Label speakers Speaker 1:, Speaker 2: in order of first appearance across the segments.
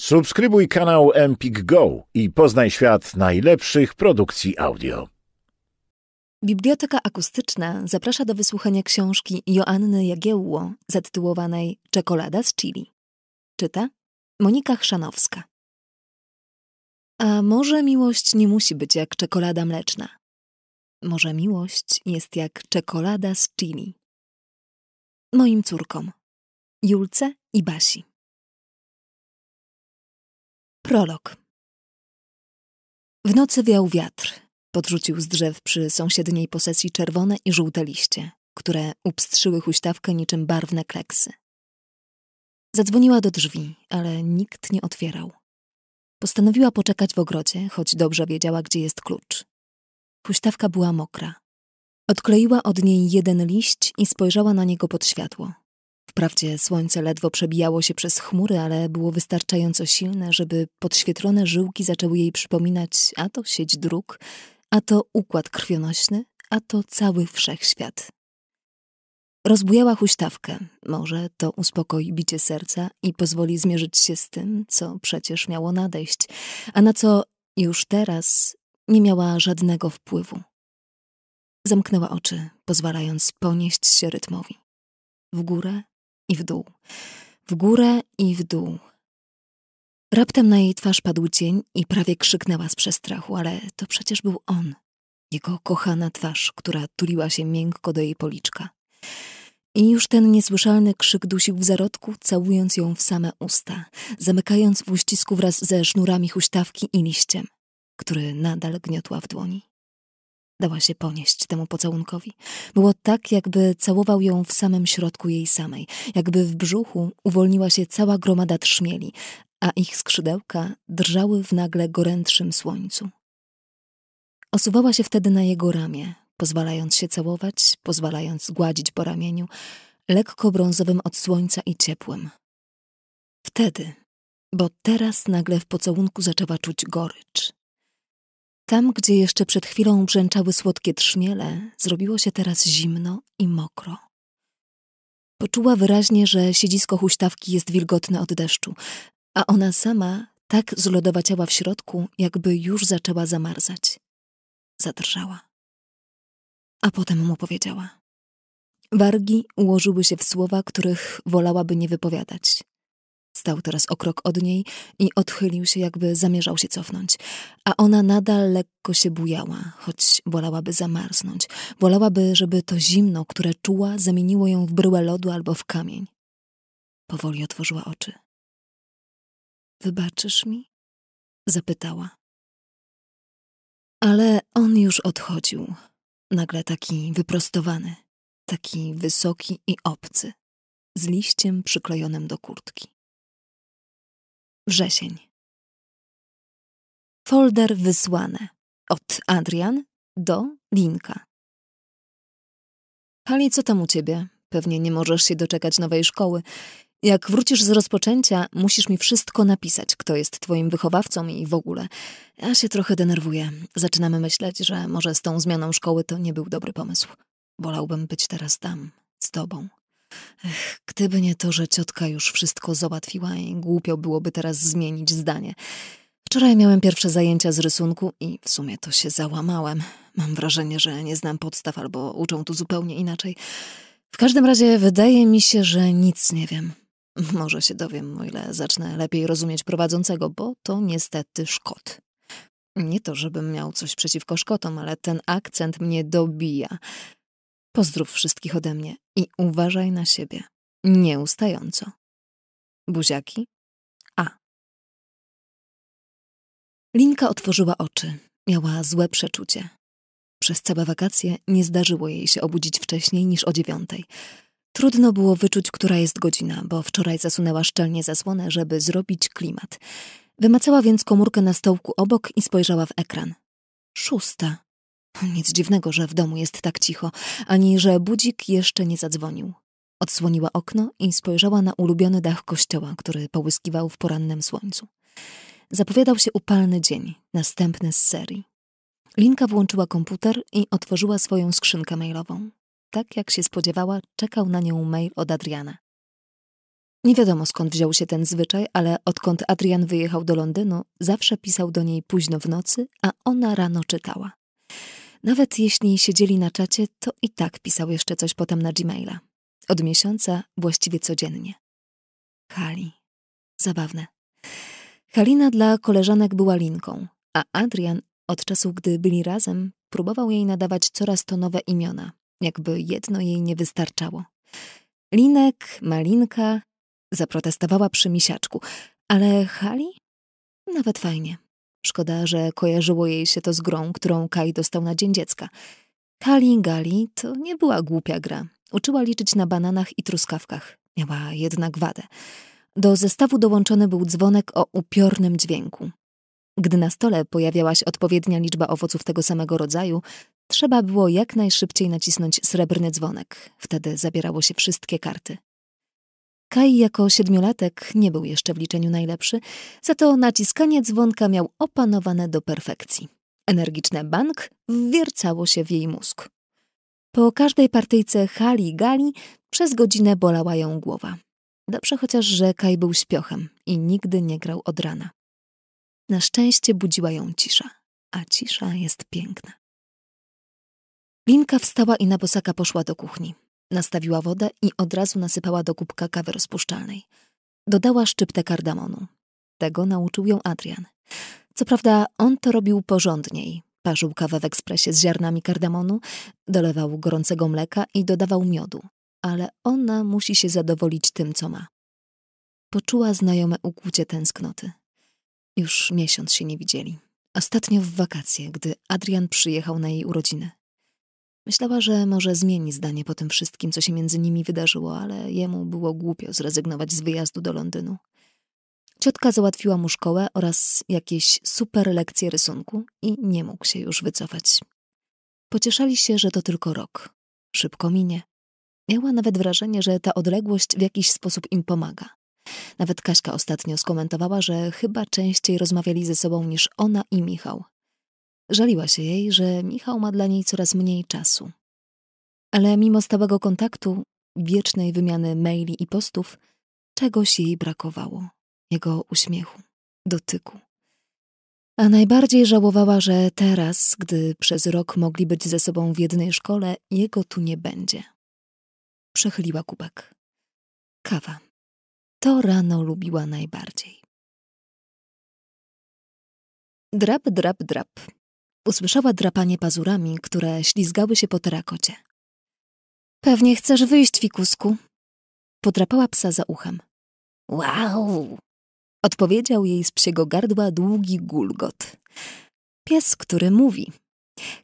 Speaker 1: Subskrybuj kanał Empik Go i poznaj świat najlepszych produkcji audio.
Speaker 2: Biblioteka Akustyczna zaprasza do wysłuchania książki Joanny Jagiełło zatytułowanej Czekolada z Chili. Czyta Monika Chrzanowska. A może miłość nie musi być jak czekolada mleczna? Może miłość jest jak czekolada z Chili. Moim córkom, Julce i Basi. Prolog. W nocy wiał wiatr. Podrzucił z drzew przy sąsiedniej posesji czerwone i żółte liście, które upstrzyły huśtawkę niczym barwne kleksy. Zadzwoniła do drzwi, ale nikt nie otwierał. Postanowiła poczekać w ogrodzie, choć dobrze wiedziała, gdzie jest klucz. Huśtawka była mokra. Odkleiła od niej jeden liść i spojrzała na niego pod światło. Wprawdzie słońce ledwo przebijało się przez chmury, ale było wystarczająco silne, żeby podświetlone żyłki zaczęły jej przypominać a to sieć dróg, a to układ krwionośny, a to cały wszechświat. Rozbujała huśtawkę. Może to uspokoi bicie serca i pozwoli zmierzyć się z tym, co przecież miało nadejść, a na co już teraz nie miała żadnego wpływu. Zamknęła oczy, pozwalając ponieść się rytmowi. W górę i w dół, w górę i w dół. Raptem na jej twarz padł cień i prawie krzyknęła z przestrachu, ale to przecież był on, jego kochana twarz, która tuliła się miękko do jej policzka. I już ten niesłyszalny krzyk dusił w zarodku, całując ją w same usta, zamykając w uścisku wraz ze sznurami huśtawki i liściem, który nadal gniotła w dłoni. Dała się ponieść temu pocałunkowi. Było tak, jakby całował ją w samym środku jej samej, jakby w brzuchu uwolniła się cała gromada trzmieli, a ich skrzydełka drżały w nagle gorętszym słońcu. Osuwała się wtedy na jego ramię, pozwalając się całować, pozwalając gładzić po ramieniu, lekko brązowym od słońca i ciepłym. Wtedy, bo teraz nagle w pocałunku zaczęła czuć gorycz. Tam, gdzie jeszcze przed chwilą brzęczały słodkie trzmiele, zrobiło się teraz zimno i mokro. Poczuła wyraźnie, że siedzisko huśtawki jest wilgotne od deszczu, a ona sama tak zlodowaciała w środku, jakby już zaczęła zamarzać. Zadrżała. A potem mu powiedziała. Wargi ułożyły się w słowa, których wolałaby nie wypowiadać. Stał teraz o krok od niej i odchylił się, jakby zamierzał się cofnąć. A ona nadal lekko się bujała, choć wolałaby zamarznąć. Wolałaby, żeby to zimno, które czuła, zamieniło ją w bryłę lodu albo w kamień. Powoli otworzyła oczy. Wybaczysz mi? Zapytała. Ale on już odchodził. Nagle taki wyprostowany, taki wysoki i obcy, z liściem przyklejonym do kurtki. Wrzesień. Folder wysłane od Adrian do Linka. Hali, co tam u ciebie? Pewnie nie możesz się doczekać nowej szkoły. Jak wrócisz z rozpoczęcia, musisz mi wszystko napisać, kto jest twoim wychowawcą i w ogóle. Ja się trochę denerwuję. Zaczynamy myśleć, że może z tą zmianą szkoły to nie był dobry pomysł. Wolałbym być teraz tam, z tobą. Ech, gdyby nie to, że ciotka już wszystko załatwiła i głupio byłoby teraz zmienić zdanie. Wczoraj miałem pierwsze zajęcia z rysunku i w sumie to się załamałem. Mam wrażenie, że nie znam podstaw albo uczą tu zupełnie inaczej. W każdym razie wydaje mi się, że nic nie wiem. Może się dowiem, o ile zacznę lepiej rozumieć prowadzącego, bo to niestety szkot. Nie to, żebym miał coś przeciwko szkotom, ale ten akcent mnie dobija. Pozdrów wszystkich ode mnie i uważaj na siebie. Nieustająco. Buziaki? A. Linka otworzyła oczy. Miała złe przeczucie. Przez całe wakacje nie zdarzyło jej się obudzić wcześniej niż o dziewiątej. Trudno było wyczuć, która jest godzina, bo wczoraj zasunęła szczelnie zasłonę, żeby zrobić klimat. Wymacała więc komórkę na stołku obok i spojrzała w ekran. Szósta. Nic dziwnego, że w domu jest tak cicho, ani że budzik jeszcze nie zadzwonił. Odsłoniła okno i spojrzała na ulubiony dach kościoła, który połyskiwał w porannym słońcu. Zapowiadał się upalny dzień, następny z serii. Linka włączyła komputer i otworzyła swoją skrzynkę mailową. Tak jak się spodziewała, czekał na nią mail od Adriana. Nie wiadomo skąd wziął się ten zwyczaj, ale odkąd Adrian wyjechał do Londynu, zawsze pisał do niej późno w nocy, a ona rano czytała. Nawet jeśli siedzieli na czacie, to i tak pisał jeszcze coś potem na Gmaila. Od miesiąca właściwie codziennie. Hali. Zabawne. Halina dla koleżanek była Linką, a Adrian od czasu, gdy byli razem, próbował jej nadawać coraz to nowe imiona, jakby jedno jej nie wystarczało. Linek, Malinka, zaprotestowała przy misiaczku, ale Hali? Nawet fajnie. Szkoda, że kojarzyło jej się to z grą, którą Kai dostał na Dzień Dziecka. Kali Gali to nie była głupia gra. Uczyła liczyć na bananach i truskawkach. Miała jednak wadę. Do zestawu dołączony był dzwonek o upiornym dźwięku. Gdy na stole pojawiała się odpowiednia liczba owoców tego samego rodzaju, trzeba było jak najszybciej nacisnąć srebrny dzwonek. Wtedy zabierało się wszystkie karty. Kai jako siedmiolatek nie był jeszcze w liczeniu najlepszy, za to naciskanie dzwonka miał opanowane do perfekcji. Energiczne bank wwiercało się w jej mózg. Po każdej partyjce hali gali przez godzinę bolała ją głowa. Dobrze chociaż, że Kai był śpiochem i nigdy nie grał od rana. Na szczęście budziła ją cisza, a cisza jest piękna. Linka wstała i na bosaka poszła do kuchni. Nastawiła wodę i od razu nasypała do kubka kawy rozpuszczalnej. Dodała szczyptę kardamonu. Tego nauczył ją Adrian. Co prawda on to robił porządniej. Parzył kawę w ekspresie z ziarnami kardamonu, dolewał gorącego mleka i dodawał miodu. Ale ona musi się zadowolić tym, co ma. Poczuła znajome ukłucie tęsknoty. Już miesiąc się nie widzieli. Ostatnio w wakacje, gdy Adrian przyjechał na jej urodziny. Myślała, że może zmieni zdanie po tym wszystkim, co się między nimi wydarzyło, ale jemu było głupio zrezygnować z wyjazdu do Londynu. Ciotka załatwiła mu szkołę oraz jakieś super lekcje rysunku i nie mógł się już wycofać. Pocieszali się, że to tylko rok. Szybko minie. Miała nawet wrażenie, że ta odległość w jakiś sposób im pomaga. Nawet Kaśka ostatnio skomentowała, że chyba częściej rozmawiali ze sobą niż ona i Michał. Żaliła się jej, że Michał ma dla niej coraz mniej czasu. Ale mimo stałego kontaktu, wiecznej wymiany maili i postów, czegoś jej brakowało. Jego uśmiechu, dotyku. A najbardziej żałowała, że teraz, gdy przez rok mogli być ze sobą w jednej szkole, jego tu nie będzie. Przechyliła kubek. Kawa. To rano lubiła najbardziej. Drap, drap, drap. Usłyszała drapanie pazurami, które ślizgały się po terakocie. Pewnie chcesz wyjść, fikusku. Podrapała psa za uchem. Wow! Odpowiedział jej z psiego gardła długi gulgot. Pies, który mówi.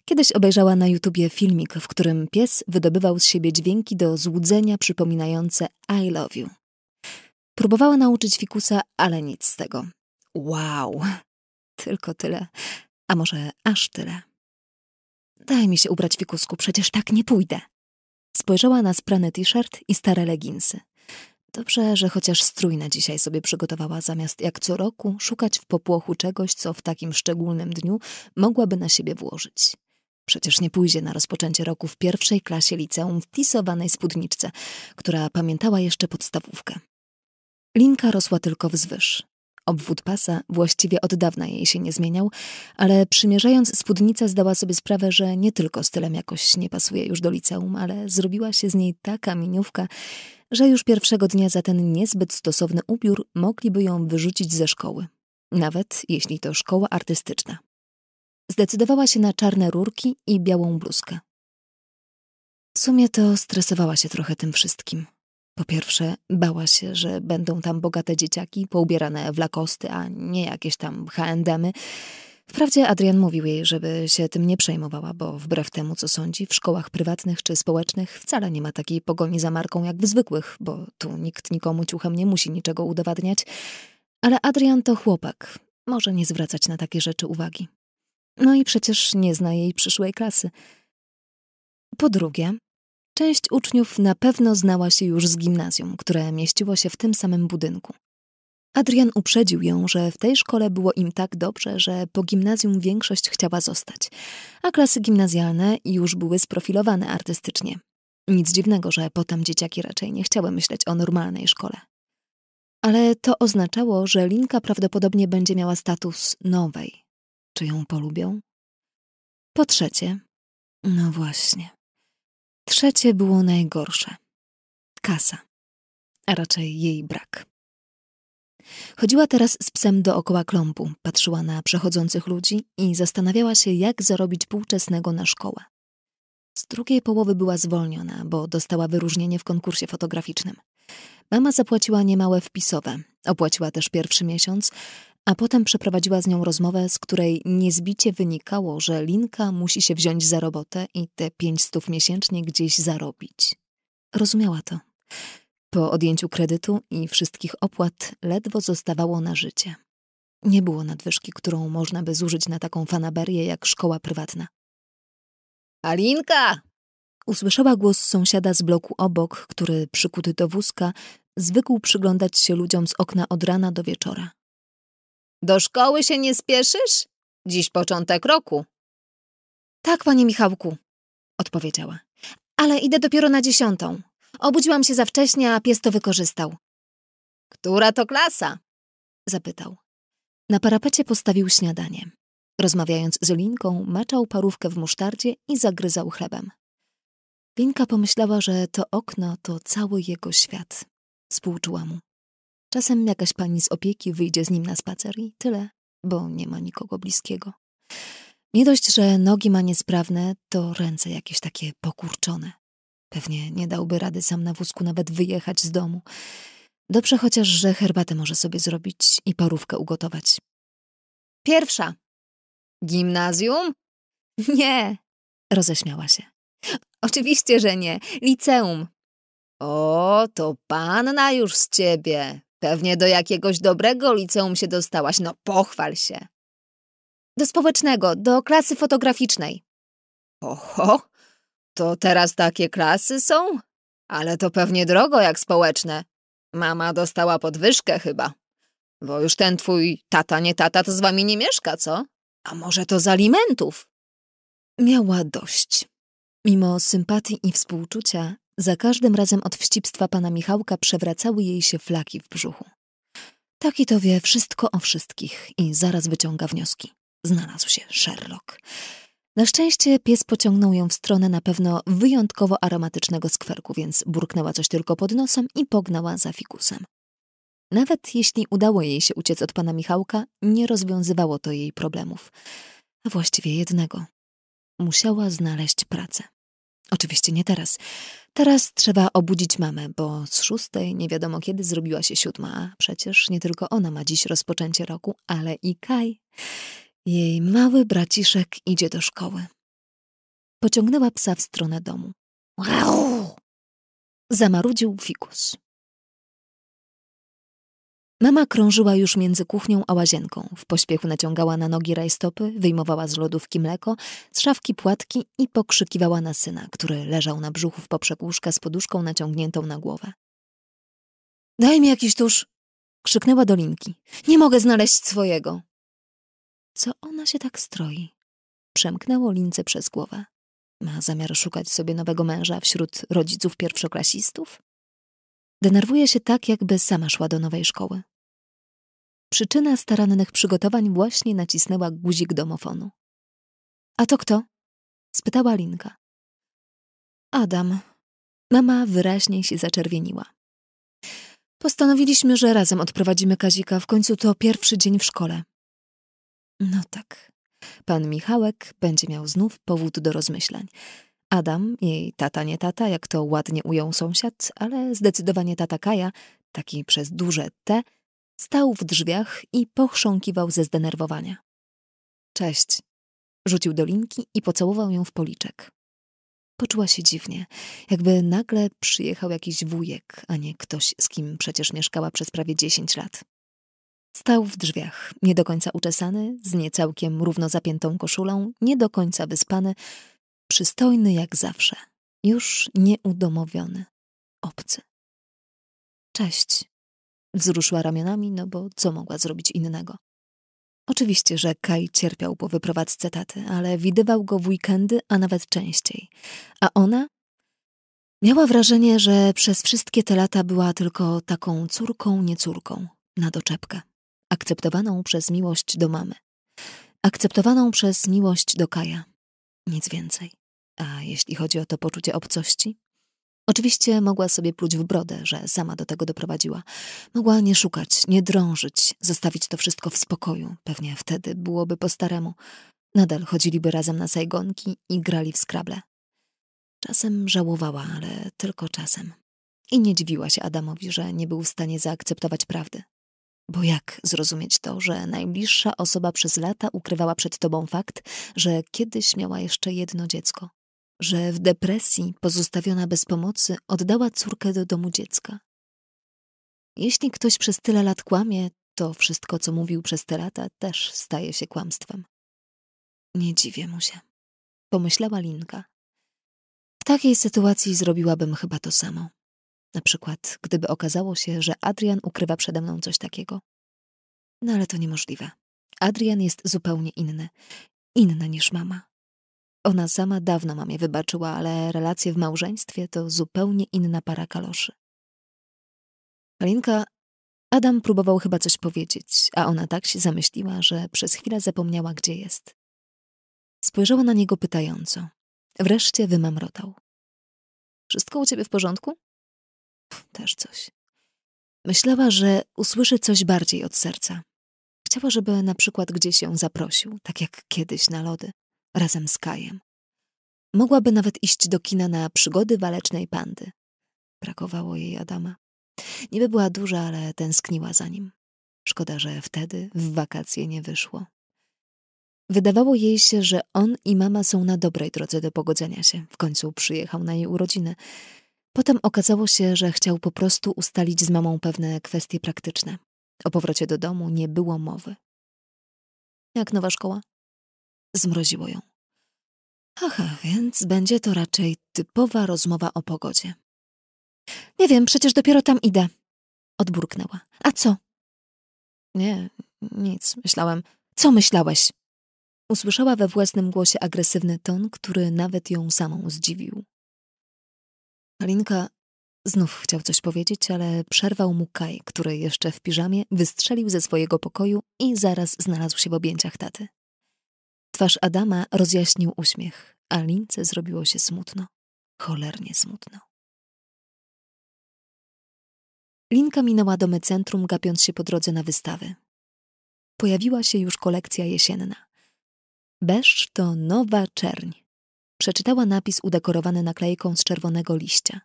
Speaker 2: Kiedyś obejrzała na YouTubie filmik, w którym pies wydobywał z siebie dźwięki do złudzenia przypominające I love you. Próbowała nauczyć fikusa, ale nic z tego. Wow! Tylko tyle. A może aż tyle. Daj mi się ubrać, fikusku, przecież tak nie pójdę. Spojrzała na sprany t-shirt i stare leginsy. Dobrze, że chociaż strój na dzisiaj sobie przygotowała, zamiast jak co roku szukać w popłochu czegoś, co w takim szczególnym dniu mogłaby na siebie włożyć. Przecież nie pójdzie na rozpoczęcie roku w pierwszej klasie liceum w tisowanej spódniczce, która pamiętała jeszcze podstawówkę. Linka rosła tylko wzwyż. Obwód pasa właściwie od dawna jej się nie zmieniał, ale przymierzając spódnicę zdała sobie sprawę, że nie tylko stylem jakoś nie pasuje już do liceum, ale zrobiła się z niej taka miniówka, że już pierwszego dnia za ten niezbyt stosowny ubiór mogliby ją wyrzucić ze szkoły. Nawet jeśli to szkoła artystyczna. Zdecydowała się na czarne rurki i białą bluzkę. W sumie to stresowała się trochę tym wszystkim. Po pierwsze, bała się, że będą tam bogate dzieciaki, poubierane w lakosty, a nie jakieś tam H&M-y. Wprawdzie Adrian mówił jej, żeby się tym nie przejmowała, bo wbrew temu, co sądzi, w szkołach prywatnych czy społecznych wcale nie ma takiej pogoni za marką jak w zwykłych, bo tu nikt nikomu ciuchem nie musi niczego udowadniać. Ale Adrian to chłopak, może nie zwracać na takie rzeczy uwagi. No i przecież nie zna jej przyszłej klasy. Po drugie, Część uczniów na pewno znała się już z gimnazjum, które mieściło się w tym samym budynku. Adrian uprzedził ją, że w tej szkole było im tak dobrze, że po gimnazjum większość chciała zostać, a klasy gimnazjalne już były sprofilowane artystycznie. Nic dziwnego, że potem dzieciaki raczej nie chciały myśleć o normalnej szkole. Ale to oznaczało, że Linka prawdopodobnie będzie miała status nowej. Czy ją polubią? Po trzecie, no właśnie. Trzecie było najgorsze. Kasa, a raczej jej brak. Chodziła teraz z psem dookoła klompu, patrzyła na przechodzących ludzi i zastanawiała się, jak zarobić półczesnego na szkołę. Z drugiej połowy była zwolniona, bo dostała wyróżnienie w konkursie fotograficznym. Mama zapłaciła niemałe wpisowe, opłaciła też pierwszy miesiąc, a potem przeprowadziła z nią rozmowę, z której niezbicie wynikało, że Linka musi się wziąć za robotę i te pięć stów miesięcznie gdzieś zarobić. Rozumiała to. Po odjęciu kredytu i wszystkich opłat ledwo zostawało na życie. Nie było nadwyżki, którą można by zużyć na taką fanaberię jak szkoła prywatna.
Speaker 3: Alinka!
Speaker 2: Usłyszała głos sąsiada z bloku obok, który, przykuty do wózka, zwykł przyglądać się ludziom z okna od rana do wieczora.
Speaker 3: Do szkoły się nie spieszysz? Dziś początek roku.
Speaker 2: Tak, panie Michałku, odpowiedziała. Ale idę dopiero na dziesiątą. Obudziłam się za wcześnie, a pies to wykorzystał.
Speaker 3: Która to klasa?
Speaker 2: Zapytał. Na parapecie postawił śniadanie. Rozmawiając z Linką, maczał parówkę w musztardzie i zagryzał chlebem. Linka pomyślała, że to okno to cały jego świat. Współczuła mu. Czasem jakaś pani z opieki wyjdzie z nim na spacer i tyle, bo nie ma nikogo bliskiego. Nie dość, że nogi ma niesprawne, to ręce jakieś takie pokurczone. Pewnie nie dałby rady sam na wózku nawet wyjechać z domu. Dobrze chociaż, że herbatę może sobie zrobić i parówkę ugotować.
Speaker 3: Pierwsza. Gimnazjum?
Speaker 2: Nie, roześmiała się.
Speaker 3: Oczywiście, że nie. Liceum. O, to panna już z ciebie. Pewnie do jakiegoś dobrego liceum się dostałaś. No, pochwal się.
Speaker 2: Do społecznego, do klasy fotograficznej.
Speaker 3: Oho, to teraz takie klasy są? Ale to pewnie drogo jak społeczne. Mama dostała podwyżkę chyba. Bo już ten twój tata, nie tata, to z wami nie mieszka, co? A może to z alimentów?
Speaker 2: Miała dość. Mimo sympatii i współczucia, za każdym razem od wścibstwa pana Michałka przewracały jej się flaki w brzuchu. Taki to wie wszystko o wszystkich i zaraz wyciąga wnioski. Znalazł się Sherlock. Na szczęście pies pociągnął ją w stronę na pewno wyjątkowo aromatycznego skwerku, więc burknęła coś tylko pod nosem i pognała za fikusem. Nawet jeśli udało jej się uciec od pana Michałka, nie rozwiązywało to jej problemów. A właściwie jednego. Musiała znaleźć pracę. Oczywiście nie teraz. Teraz trzeba obudzić mamę, bo z szóstej nie wiadomo kiedy zrobiła się siódma, a przecież nie tylko ona ma dziś rozpoczęcie roku, ale i Kaj. Jej mały braciszek idzie do szkoły. Pociągnęła psa w stronę domu.
Speaker 3: Wow!
Speaker 2: Zamarudził fikus. Mama krążyła już między kuchnią a łazienką. W pośpiechu naciągała na nogi rajstopy, wyjmowała z lodówki mleko, z szafki płatki i pokrzykiwała na syna, który leżał na brzuchu w poprzek łóżka z poduszką naciągniętą na głowę. Daj mi jakiś tusz! krzyknęła do Linki. Nie mogę znaleźć swojego. Co ona się tak stroi? Przemknęło Lince przez głowę. Ma zamiar szukać sobie nowego męża wśród rodziców pierwszoklasistów? Denerwuje się tak, jakby sama szła do nowej szkoły. Przyczyna starannych przygotowań właśnie nacisnęła guzik domofonu. A to kto? spytała Linka. Adam. Mama wyraźnie się zaczerwieniła. Postanowiliśmy, że razem odprowadzimy Kazika. W końcu to pierwszy dzień w szkole. No tak. Pan Michałek będzie miał znów powód do rozmyślań. Adam, jej tata nie tata, jak to ładnie ujął sąsiad, ale zdecydowanie tata Kaja, taki przez duże T, stał w drzwiach i pochrząkiwał ze zdenerwowania. Cześć. Rzucił do linki i pocałował ją w policzek. Poczuła się dziwnie, jakby nagle przyjechał jakiś wujek, a nie ktoś, z kim przecież mieszkała przez prawie dziesięć lat. Stał w drzwiach, nie do końca uczesany, z niecałkiem równo zapiętą koszulą, nie do końca wyspany, przystojny jak zawsze, już nieudomowiony, obcy. Cześć, wzruszyła ramionami, no bo co mogła zrobić innego? Oczywiście, że Kaj cierpiał po wyprowadzce taty, ale widywał go w weekendy, a nawet częściej. A ona? Miała wrażenie, że przez wszystkie te lata była tylko taką córką, nie córką, na doczepkę, akceptowaną przez miłość do mamy, akceptowaną przez miłość do Kaja. Nic więcej. A jeśli chodzi o to poczucie obcości? Oczywiście mogła sobie pluć w brodę, że sama do tego doprowadziła. Mogła nie szukać, nie drążyć, zostawić to wszystko w spokoju. Pewnie wtedy byłoby po staremu. Nadal chodziliby razem na sajgonki i grali w skrable. Czasem żałowała, ale tylko czasem. I nie dziwiła się Adamowi, że nie był w stanie zaakceptować prawdy. Bo jak zrozumieć to, że najbliższa osoba przez lata ukrywała przed tobą fakt, że kiedyś miała jeszcze jedno dziecko? Że w depresji, pozostawiona bez pomocy, oddała córkę do domu dziecka? Jeśli ktoś przez tyle lat kłamie, to wszystko, co mówił przez te lata, też staje się kłamstwem. Nie dziwię mu się. Pomyślała Linka. W takiej sytuacji zrobiłabym chyba to samo. Na przykład, gdyby okazało się, że Adrian ukrywa przede mną coś takiego. No ale to niemożliwe. Adrian jest zupełnie inny. Inny niż mama. Ona sama dawno mamie wybaczyła, ale relacje w małżeństwie to zupełnie inna para kaloszy. Alinka, Adam próbował chyba coś powiedzieć, a ona tak się zamyśliła, że przez chwilę zapomniała, gdzie jest. Spojrzała na niego pytająco. Wreszcie wymamrotał. Wszystko u ciebie w porządku? Też coś. Myślała, że usłyszy coś bardziej od serca. Chciała, żeby na przykład gdzieś ją zaprosił, tak jak kiedyś na lody, razem z Kajem. Mogłaby nawet iść do kina na przygody walecznej pandy. Brakowało jej Adama. Niby była duża, ale tęskniła za nim. Szkoda, że wtedy w wakacje nie wyszło. Wydawało jej się, że on i mama są na dobrej drodze do pogodzenia się. W końcu przyjechał na jej urodziny. Potem okazało się, że chciał po prostu ustalić z mamą pewne kwestie praktyczne. O powrocie do domu nie było mowy. Jak nowa szkoła? Zmroziło ją. Aha, więc będzie to raczej typowa rozmowa o pogodzie. Nie wiem, przecież dopiero tam idę. Odburknęła. A co? Nie, nic. Myślałem. Co myślałeś? Usłyszała we własnym głosie agresywny ton, który nawet ją samą zdziwił. Alinka znów chciał coś powiedzieć, ale przerwał mu Kaj, który jeszcze w piżamie wystrzelił ze swojego pokoju i zaraz znalazł się w objęciach taty. Twarz Adama rozjaśnił uśmiech, a Lince zrobiło się smutno. Cholernie smutno. Linka minęła domy centrum, gapiąc się po drodze na wystawy. Pojawiła się już kolekcja jesienna. Beszcz to nowa czerń. Przeczytała napis udekorowany naklejką z czerwonego liścia.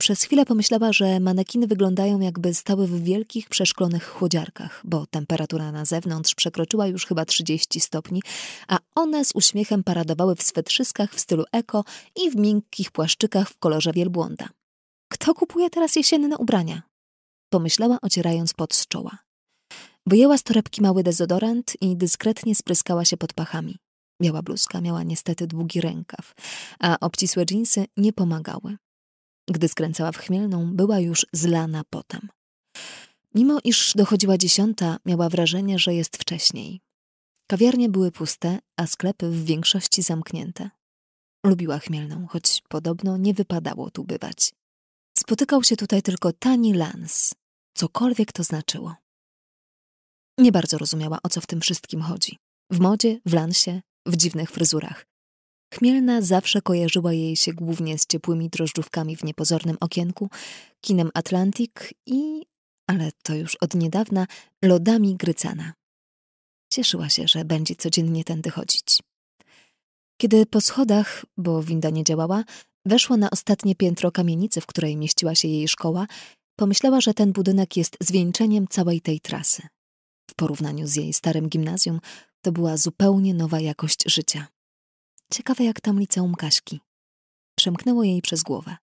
Speaker 2: Przez chwilę pomyślała, że manekiny wyglądają jakby stały w wielkich, przeszklonych chłodziarkach, bo temperatura na zewnątrz przekroczyła już chyba 30 stopni, a one z uśmiechem paradowały w swetrzyskach w stylu eko i w miękkich płaszczykach w kolorze wielbłąda. Kto kupuje teraz jesienne ubrania? Pomyślała, ocierając pot z czoła. Wyjęła z torebki mały dezodorant i dyskretnie spryskała się pod pachami. Biała bluzka miała niestety długi rękaw, a obcisłe dżinsy nie pomagały. Gdy skręcała w chmielną, była już zlana potem. Mimo iż dochodziła dziesiąta, miała wrażenie, że jest wcześniej. Kawiarnie były puste, a sklepy w większości zamknięte. Lubiła chmielną, choć podobno nie wypadało tu bywać. Spotykał się tutaj tylko tani lans, cokolwiek to znaczyło. Nie bardzo rozumiała, o co w tym wszystkim chodzi. W modzie, w lansie, w dziwnych fryzurach. Chmielna zawsze kojarzyła jej się głównie z ciepłymi drożdżówkami w niepozornym okienku, kinem Atlantic i, ale to już od niedawna, lodami Grycana. Cieszyła się, że będzie codziennie tędy chodzić. Kiedy po schodach, bo winda nie działała, weszła na ostatnie piętro kamienicy, w której mieściła się jej szkoła, pomyślała, że ten budynek jest zwieńczeniem całej tej trasy. W porównaniu z jej starym gimnazjum to była zupełnie nowa jakość życia. Ciekawe jak tam liceum Kaśki. Przemknęło jej przez głowę.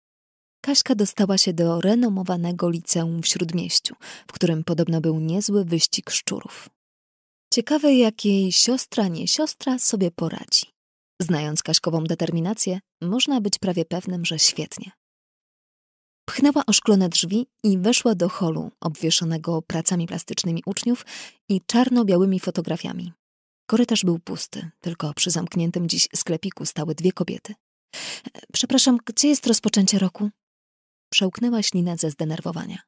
Speaker 2: Kaśka dostała się do renomowanego liceum w Śródmieściu, w którym podobno był niezły wyścig szczurów. Ciekawe jak jej siostra, nie siostra sobie poradzi. Znając Kaśkową determinację, można być prawie pewnym, że świetnie. Pchnęła oszklone drzwi i weszła do holu obwieszonego pracami plastycznymi uczniów i czarno-białymi fotografiami. Korytarz był pusty, tylko przy zamkniętym dziś sklepiku stały dwie kobiety. Przepraszam, gdzie jest rozpoczęcie roku? Przełknęła ślinę ze zdenerwowania.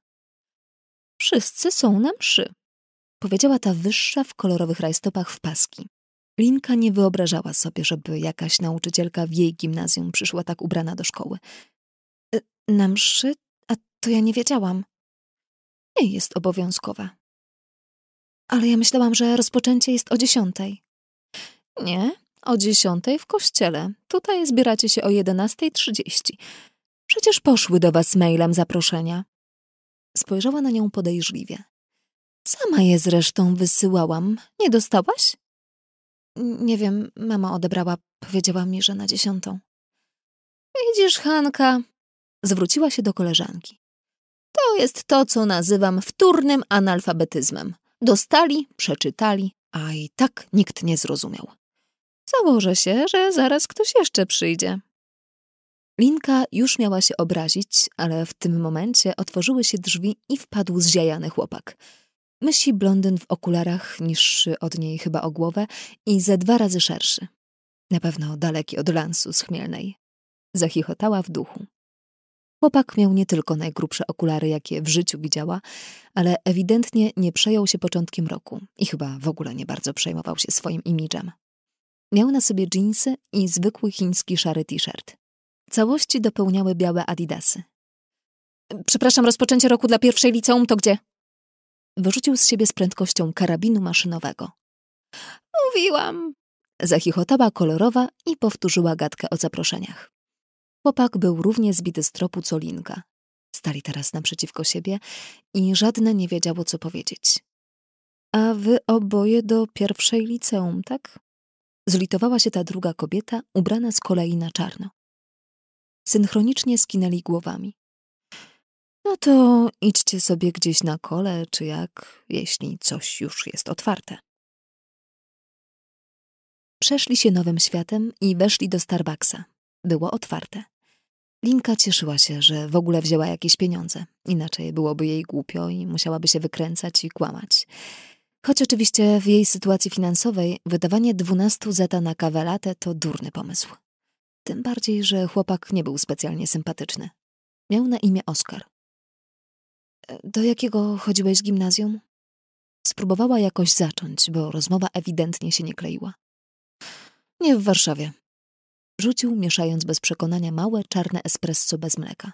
Speaker 2: Wszyscy są na mszy, powiedziała ta wyższa w kolorowych rajstopach w paski. Linka nie wyobrażała sobie, żeby jakaś nauczycielka w jej gimnazjum przyszła tak ubrana do szkoły. E, na mszy? A to ja nie wiedziałam. Nie jest obowiązkowa. Ale ja myślałam, że rozpoczęcie jest o dziesiątej. Nie, o dziesiątej w kościele. Tutaj zbieracie się o jedenastej trzydzieści. Przecież poszły do was mailem zaproszenia. Spojrzała na nią podejrzliwie. Sama je zresztą wysyłałam. Nie dostałaś? Nie wiem, mama odebrała. Powiedziała mi, że na dziesiątą. Widzisz, Hanka, zwróciła się do koleżanki. To jest to, co nazywam wtórnym analfabetyzmem. Dostali, przeczytali, a i tak nikt nie zrozumiał. Założę się, że zaraz ktoś jeszcze przyjdzie. Linka już miała się obrazić, ale w tym momencie otworzyły się drzwi i wpadł zziajany chłopak. Myśli blondyn w okularach, niższy od niej chyba o głowę i ze dwa razy szerszy. Na pewno daleki od lansu z chmielnej. Zachichotała w duchu. Chłopak miał nie tylko najgrubsze okulary, jakie w życiu widziała, ale ewidentnie nie przejął się początkiem roku i chyba w ogóle nie bardzo przejmował się swoim imidżem. Miał na sobie dżinsy i zwykły chiński szary t-shirt. Całości dopełniały białe adidasy. Przepraszam, rozpoczęcie roku dla pierwszej liceum to gdzie? Wyrzucił z siebie z prędkością karabinu maszynowego. Mówiłam! Zachichotała kolorowa i powtórzyła gadkę o zaproszeniach. Chłopak był równie zbity z tropu co Linka. Stali teraz naprzeciwko siebie i żadne nie wiedziało, co powiedzieć. A wy oboje do pierwszej liceum, tak? Zlitowała się ta druga kobieta, ubrana z kolei na czarno. Synchronicznie skinęli głowami. No to idźcie sobie gdzieś na kole, czy jak, jeśli coś już jest otwarte. Przeszli się nowym światem i weszli do Starbucksa. Było otwarte. Linka cieszyła się, że w ogóle wzięła jakieś pieniądze. Inaczej byłoby jej głupio i musiałaby się wykręcać i kłamać. Choć oczywiście w jej sytuacji finansowej wydawanie 12 zeta na kawę latę to durny pomysł. Tym bardziej, że chłopak nie był specjalnie sympatyczny. Miał na imię Oskar. E, do jakiego chodziłeś gimnazjum? Spróbowała jakoś zacząć, bo rozmowa ewidentnie się nie kleiła. Nie w Warszawie. Rzucił, mieszając bez przekonania małe, czarne espresso bez mleka.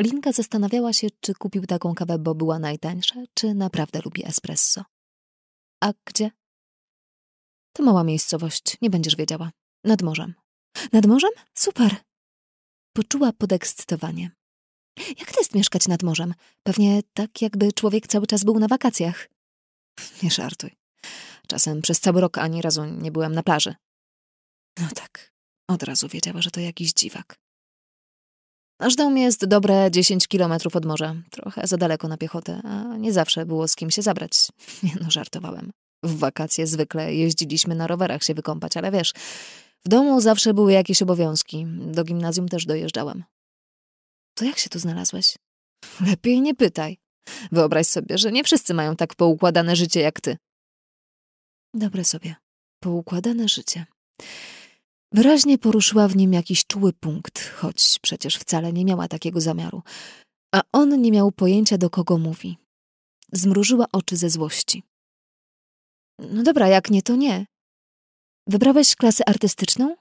Speaker 2: Linka zastanawiała się, czy kupił taką kawę, bo była najtańsza, czy naprawdę lubi espresso. A gdzie? To mała miejscowość, nie będziesz wiedziała. Nad morzem. Nad morzem? Super! Poczuła podekscytowanie. Jak to jest mieszkać nad morzem? Pewnie tak, jakby człowiek cały czas był na wakacjach. Nie żartuj. Czasem przez cały rok ani razu nie byłem na plaży. No tak, od razu wiedziała, że to jakiś dziwak. Nasz dom jest dobre 10 kilometrów od morza. Trochę za daleko na piechotę, a nie zawsze było z kim się zabrać. Nie no, żartowałem. W wakacje zwykle jeździliśmy na rowerach się wykąpać, ale wiesz, w domu zawsze były jakieś obowiązki. Do gimnazjum też dojeżdżałem. To jak się tu znalazłeś? Lepiej nie pytaj. Wyobraź sobie, że nie wszyscy mają tak poukładane życie jak ty. Dobre sobie. Poukładane życie. Wyraźnie poruszyła w nim jakiś czuły punkt, choć przecież wcale nie miała takiego zamiaru. A on nie miał pojęcia, do kogo mówi. Zmrużyła oczy ze złości. No dobra, jak nie, to nie. Wybrałeś klasę artystyczną?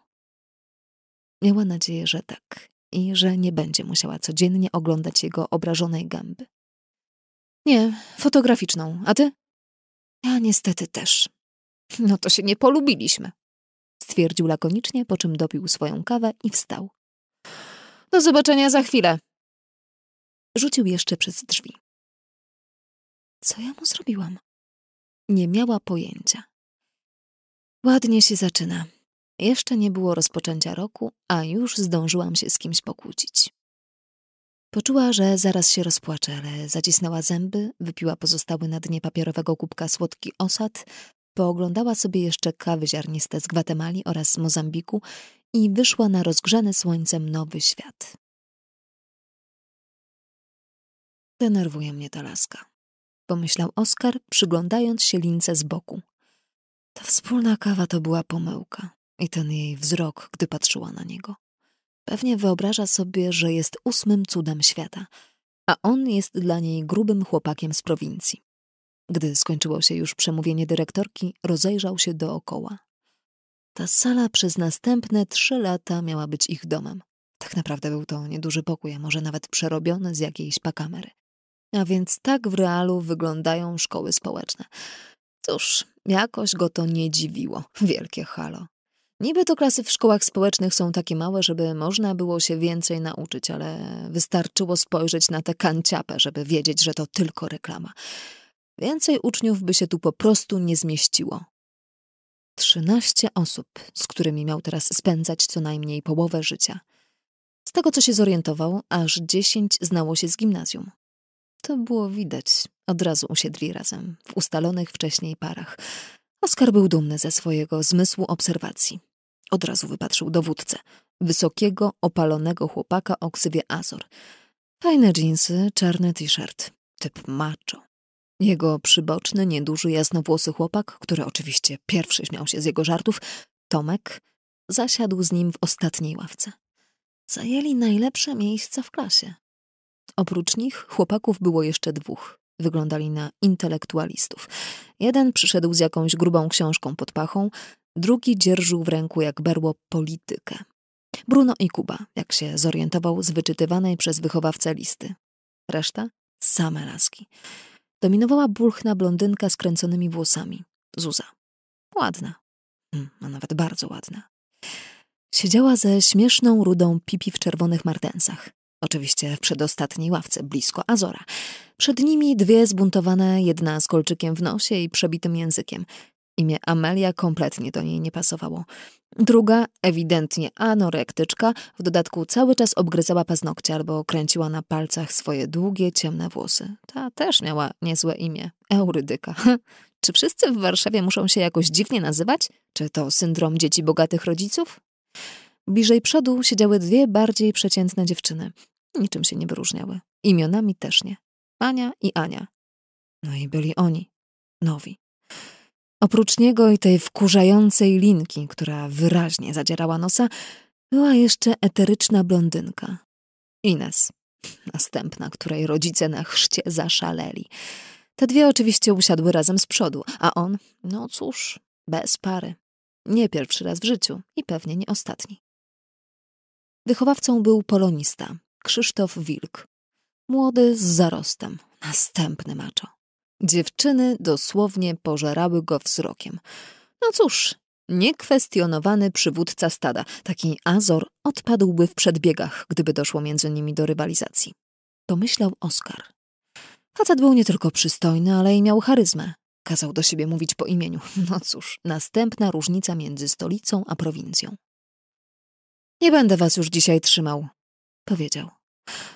Speaker 2: Miała nadzieję, że tak i że nie będzie musiała codziennie oglądać jego obrażonej gęby. Nie, fotograficzną. A ty? Ja niestety też. No to się nie polubiliśmy. Stwierdził lakonicznie, po czym dopił swoją kawę i wstał. Do zobaczenia za chwilę. Rzucił jeszcze przez drzwi. Co ja mu zrobiłam? Nie miała pojęcia. Ładnie się zaczyna. Jeszcze nie było rozpoczęcia roku, a już zdążyłam się z kimś pokłócić. Poczuła, że zaraz się rozpłacze, ale zacisnęła zęby, wypiła pozostały na dnie papierowego kubka słodki osad, pooglądała sobie jeszcze kawy ziarniste z Gwatemali oraz Mozambiku i wyszła na rozgrzany słońcem nowy świat. Denerwuje mnie ta laska, pomyślał Oskar, przyglądając się lince z boku. Ta wspólna kawa to była pomyłka i ten jej wzrok, gdy patrzyła na niego. Pewnie wyobraża sobie, że jest ósmym cudem świata, a on jest dla niej grubym chłopakiem z prowincji. Gdy skończyło się już przemówienie dyrektorki, rozejrzał się dookoła. Ta sala przez następne trzy lata miała być ich domem. Tak naprawdę był to nieduży pokój, a może nawet przerobiony z jakiejś pakamery. A więc tak w realu wyglądają szkoły społeczne. Cóż, jakoś go to nie dziwiło. Wielkie halo. Niby to klasy w szkołach społecznych są takie małe, żeby można było się więcej nauczyć, ale wystarczyło spojrzeć na tę kanciapę, żeby wiedzieć, że to tylko reklama. Więcej uczniów by się tu po prostu nie zmieściło. Trzynaście osób, z którymi miał teraz spędzać co najmniej połowę życia. Z tego, co się zorientował, aż dziesięć znało się z gimnazjum. To było widać. Od razu usiedli razem, w ustalonych wcześniej parach. Oskar był dumny ze swojego zmysłu obserwacji. Od razu wypatrzył dowódcę. Wysokiego, opalonego chłopaka o ksywie Azor. Fajne dżinsy, czarny t-shirt. Typ macho. Jego przyboczny, nieduży, jasnowłosy chłopak, który oczywiście pierwszy śmiał się z jego żartów, Tomek, zasiadł z nim w ostatniej ławce. Zajęli najlepsze miejsca w klasie. Oprócz nich chłopaków było jeszcze dwóch. Wyglądali na intelektualistów. Jeden przyszedł z jakąś grubą książką pod pachą, drugi dzierżył w ręku jak berło politykę. Bruno i Kuba, jak się zorientował z wyczytywanej przez wychowawcę listy. Reszta? Same laski. Dominowała bulchna blondynka z kręconymi włosami. Zuza. Ładna. Hmm, a nawet bardzo ładna. Siedziała ze śmieszną rudą pipi w czerwonych martensach. Oczywiście w przedostatniej ławce, blisko Azora. Przed nimi dwie zbuntowane, jedna z kolczykiem w nosie i przebitym językiem. Imię Amelia kompletnie do niej nie pasowało. Druga, ewidentnie anorektyczka, w dodatku cały czas obgryzała paznokcie albo kręciła na palcach swoje długie, ciemne włosy. Ta też miała niezłe imię. Eurydyka. Czy wszyscy w Warszawie muszą się jakoś dziwnie nazywać? Czy to syndrom dzieci bogatych rodziców? Bliżej przodu siedziały dwie bardziej przeciętne dziewczyny. Niczym się nie wyróżniały. Imionami też nie. Ania i Ania. No i byli oni. Nowi. Oprócz niego i tej wkurzającej linki, która wyraźnie zadzierała nosa, była jeszcze eteryczna blondynka. Ines. Następna, której rodzice na chrzcie zaszaleli. Te dwie oczywiście usiadły razem z przodu, a on, no cóż, bez pary. Nie pierwszy raz w życiu i pewnie nie ostatni. Wychowawcą był polonista, Krzysztof Wilk. Młody z zarostem, następny maczo. Dziewczyny dosłownie pożerały go wzrokiem. No cóż, niekwestionowany przywódca stada, taki Azor odpadłby w przedbiegach, gdyby doszło między nimi do rywalizacji. Pomyślał Oskar. Facet był nie tylko przystojny, ale i miał charyzmę. Kazał do siebie mówić po imieniu. No cóż, następna różnica między stolicą a prowincją. Nie będę was już dzisiaj trzymał, powiedział.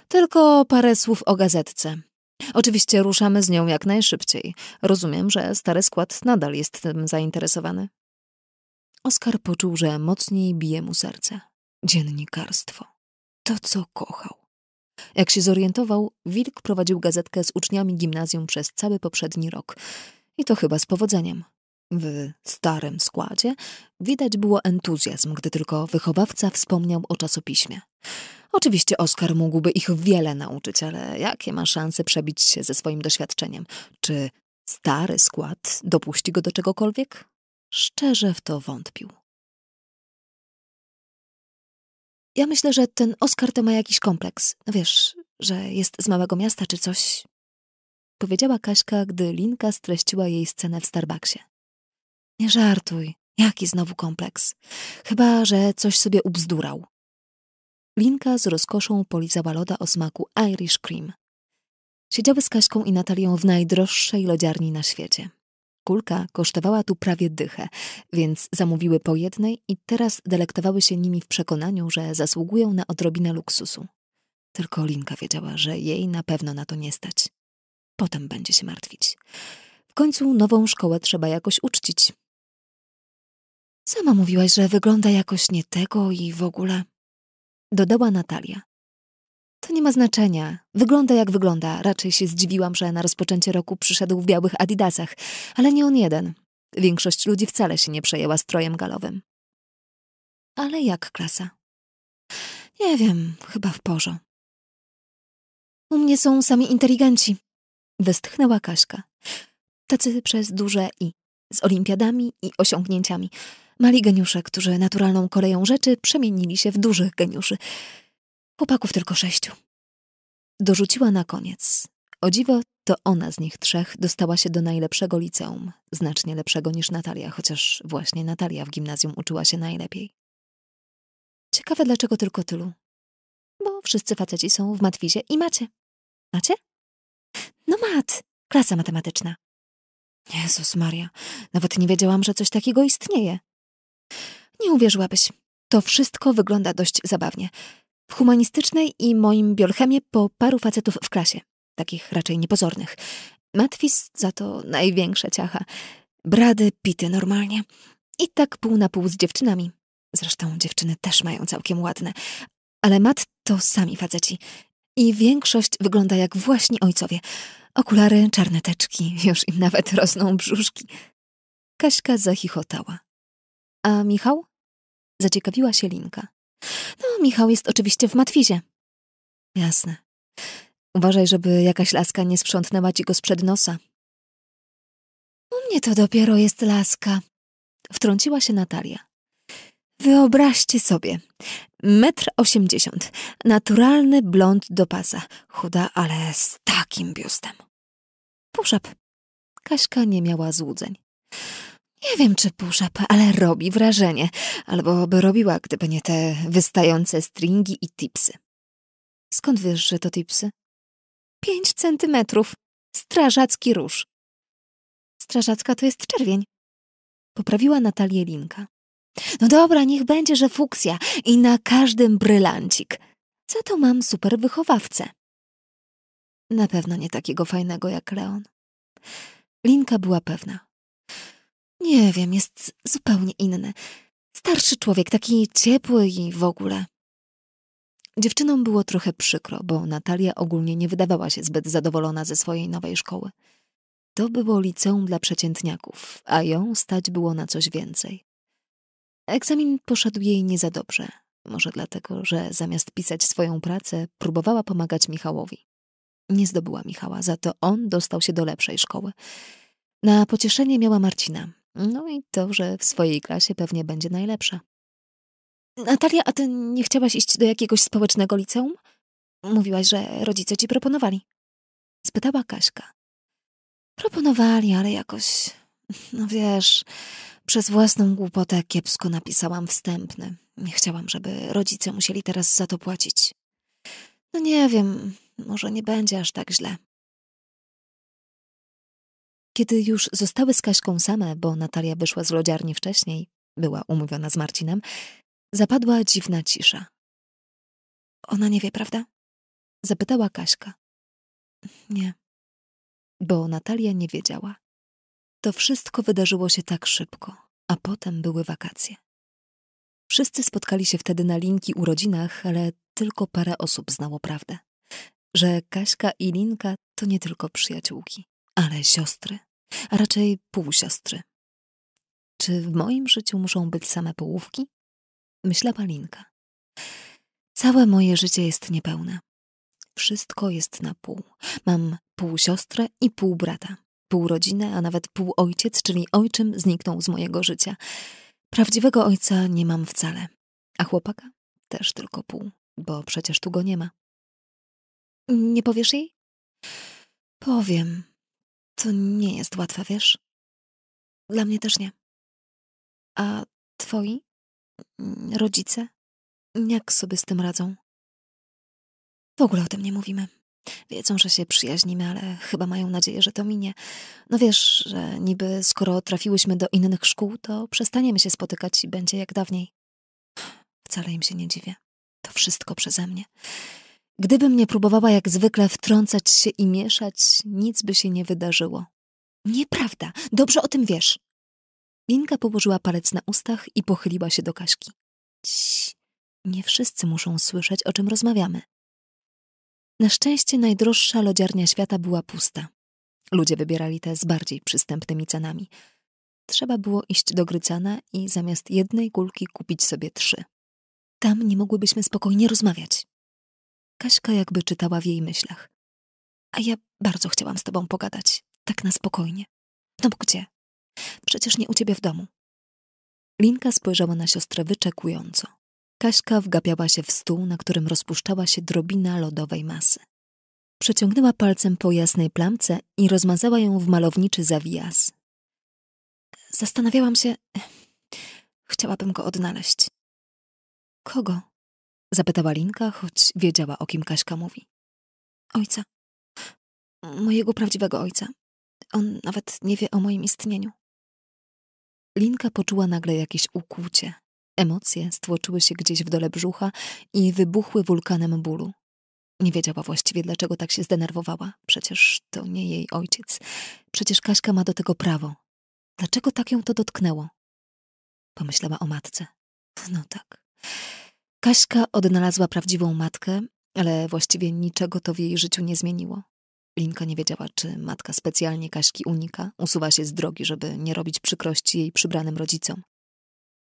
Speaker 2: Tylko parę słów o gazetce. Oczywiście ruszamy z nią jak najszybciej. Rozumiem, że stary skład nadal jest tym zainteresowany. Oskar poczuł, że mocniej bije mu serce. Dziennikarstwo. To, co kochał. Jak się zorientował, Wilk prowadził gazetkę z uczniami gimnazjum przez cały poprzedni rok. I to chyba z powodzeniem. W starym składzie widać było entuzjazm, gdy tylko wychowawca wspomniał o czasopiśmie. Oczywiście Oskar mógłby ich wiele nauczyć, ale jakie ma szanse przebić się ze swoim doświadczeniem? Czy stary skład dopuści go do czegokolwiek? Szczerze w to wątpił. Ja myślę, że ten Oskar to ma jakiś kompleks. No wiesz, że jest z małego miasta czy coś. Powiedziała Kaśka, gdy Linka streściła jej scenę w Starbucksie. Nie żartuj. Jaki znowu kompleks? Chyba, że coś sobie ubzdurał. Linka z rozkoszą polizała loda o smaku Irish Cream. Siedziały z Kaśką i Natalią w najdroższej lodziarni na świecie. Kulka kosztowała tu prawie dychę, więc zamówiły po jednej i teraz delektowały się nimi w przekonaniu, że zasługują na odrobinę luksusu. Tylko Linka wiedziała, że jej na pewno na to nie stać. Potem będzie się martwić. W końcu nową szkołę trzeba jakoś uczcić. Sama mówiłaś, że wygląda jakoś nie tego i w ogóle dodała Natalia. To nie ma znaczenia. Wygląda jak wygląda. Raczej się zdziwiłam, że na rozpoczęcie roku przyszedł w białych adidasach, ale nie on jeden. Większość ludzi wcale się nie przejęła strojem galowym. Ale jak klasa? Nie wiem, chyba w porze. U mnie są sami inteligenci. Westchnęła Kaśka. Tacy przez duże i, z olimpiadami i osiągnięciami. Mali geniusze, którzy naturalną koleją rzeczy przemienili się w dużych geniuszy. Chłopaków tylko sześciu. Dorzuciła na koniec. O dziwo, to ona z nich trzech dostała się do najlepszego liceum. Znacznie lepszego niż Natalia, chociaż właśnie Natalia w gimnazjum uczyła się najlepiej. Ciekawe, dlaczego tylko tylu. Bo wszyscy faceci są w matwizie i macie. Macie? No mat, klasa matematyczna. Jezus Maria, nawet nie wiedziałam, że coś takiego istnieje. Nie uwierzyłabyś. To wszystko wygląda dość zabawnie. W humanistycznej i moim biolchemie po paru facetów w klasie. Takich raczej niepozornych. Matwis za to największa ciacha. Brady, pity normalnie. I tak pół na pół z dziewczynami. Zresztą dziewczyny też mają całkiem ładne. Ale mat to sami faceci. I większość wygląda jak właśnie ojcowie. Okulary, czarne teczki, już im nawet rosną brzuszki. Kaśka zachichotała. A Michał? Zaciekawiła się Linka. No, Michał jest oczywiście w matwizie. Jasne. Uważaj, żeby jakaś laska nie sprzątnęła ci go sprzed nosa. U mnie to dopiero jest laska. Wtrąciła się Natalia. Wyobraźcie sobie. Metr osiemdziesiąt. Naturalny blond do pasa. Chuda, ale z takim biustem. Puszap. Kaśka nie miała złudzeń. Nie wiem, czy puszap, ale robi wrażenie. Albo by robiła, gdyby nie te wystające stringi i tipsy. Skąd wiesz, że to tipsy? Pięć centymetrów. Strażacki róż. Strażacka to jest czerwień. Poprawiła Natalię Linka. No dobra, niech będzie, że fuksja i na każdym brylancik. Za to mam super wychowawcę. Na pewno nie takiego fajnego jak Leon. Linka była pewna. Nie wiem, jest zupełnie inny. Starszy człowiek, taki ciepły i w ogóle. Dziewczynom było trochę przykro, bo Natalia ogólnie nie wydawała się zbyt zadowolona ze swojej nowej szkoły. To było liceum dla przeciętniaków, a ją stać było na coś więcej. Egzamin poszedł jej nie za dobrze. Może dlatego, że zamiast pisać swoją pracę, próbowała pomagać Michałowi. Nie zdobyła Michała, za to on dostał się do lepszej szkoły. Na pocieszenie miała Marcina. No i to, że w swojej klasie pewnie będzie najlepsza. Natalia, a ty nie chciałaś iść do jakiegoś społecznego liceum? Mówiłaś, że rodzice ci proponowali. Spytała Kaśka. Proponowali, ale jakoś... No wiesz, przez własną głupotę kiepsko napisałam wstępny. Nie chciałam, żeby rodzice musieli teraz za to płacić. No nie wiem, może nie będzie aż tak źle. Kiedy już zostały z Kaśką same, bo Natalia wyszła z lodziarni wcześniej, była umówiona z Marcinem, zapadła dziwna cisza. Ona nie wie, prawda? Zapytała Kaśka. Nie, bo Natalia nie wiedziała. To wszystko wydarzyło się tak szybko, a potem były wakacje. Wszyscy spotkali się wtedy na Linki urodzinach, ale tylko parę osób znało prawdę. Że Kaśka i Linka to nie tylko przyjaciółki, ale siostry, a raczej półsiostry. Czy w moim życiu muszą być same połówki? Myślała Linka. Całe moje życie jest niepełne. Wszystko jest na pół. Mam pół siostrę i pół brata pół rodzinę, a nawet pół ojciec, czyli ojczym, zniknął z mojego życia. Prawdziwego ojca nie mam wcale, a chłopaka też tylko pół, bo przecież tu go nie ma. Nie powiesz jej? Powiem. To nie jest łatwe, wiesz? Dla mnie też nie. A twoi? Rodzice? Jak sobie z tym radzą? W ogóle o tym nie mówimy. Wiedzą, że się przyjaźnimy, ale chyba mają nadzieję, że to minie. No wiesz, że niby skoro trafiłyśmy do innych szkół, to przestaniemy się spotykać i będzie jak dawniej. Wcale im się nie dziwię. To wszystko przeze mnie. Gdybym nie próbowała jak zwykle wtrącać się i mieszać, nic by się nie wydarzyło. Nieprawda, dobrze o tym wiesz. Linka położyła palec na ustach i pochyliła się do Kaśki. Cii, nie wszyscy muszą słyszeć, o czym rozmawiamy. Na szczęście najdroższa lodziarnia świata była pusta. Ludzie wybierali te z bardziej przystępnymi cenami. Trzeba było iść do Grycana i zamiast jednej kulki kupić sobie trzy. Tam nie mogłybyśmy spokojnie rozmawiać. Kaśka jakby czytała w jej myślach. A ja bardzo chciałam z tobą pogadać, tak na spokojnie. No bo gdzie? Przecież nie u ciebie w domu. Linka spojrzała na siostrę wyczekująco. Kaśka wgapiała się w stół, na którym rozpuszczała się drobina lodowej masy. Przeciągnęła palcem po jasnej plamce i rozmazała ją w malowniczy zawijas. Zastanawiałam się... Chciałabym go odnaleźć. Kogo? Zapytała Linka, choć wiedziała, o kim Kaśka mówi. Ojca. Mojego prawdziwego ojca. On nawet nie wie o moim istnieniu. Linka poczuła nagle jakieś ukłucie. Emocje stłoczyły się gdzieś w dole brzucha i wybuchły wulkanem bólu. Nie wiedziała właściwie, dlaczego tak się zdenerwowała. Przecież to nie jej ojciec. Przecież Kaśka ma do tego prawo. Dlaczego tak ją to dotknęło? Pomyślała o matce. No tak. Kaśka odnalazła prawdziwą matkę, ale właściwie niczego to w jej życiu nie zmieniło. Linka nie wiedziała, czy matka specjalnie Kaśki unika, usuwa się z drogi, żeby nie robić przykrości jej przybranym rodzicom.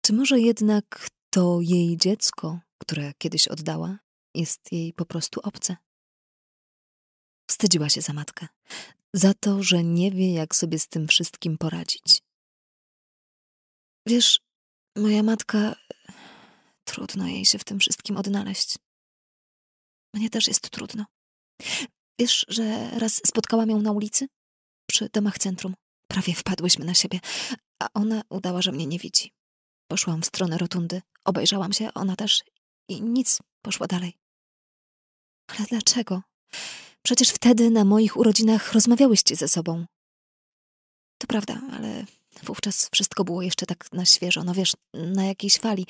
Speaker 2: Czy może jednak to jej dziecko, które kiedyś oddała, jest jej po prostu obce? Wstydziła się za matkę, za to, że nie wie, jak sobie z tym wszystkim poradzić. Wiesz, moja matka. Trudno jej się w tym wszystkim odnaleźć. Mnie też jest trudno. Wiesz, że raz spotkałam ją na ulicy? Przy domach centrum. Prawie wpadłyśmy na siebie, a ona udała, że mnie nie widzi. Poszłam w stronę rotundy, obejrzałam się, ona też i nic, poszła dalej. Ale dlaczego? Przecież wtedy na moich urodzinach rozmawiałyście ze sobą. To prawda, ale wówczas wszystko było jeszcze tak na świeżo, no wiesz, na jakiejś fali.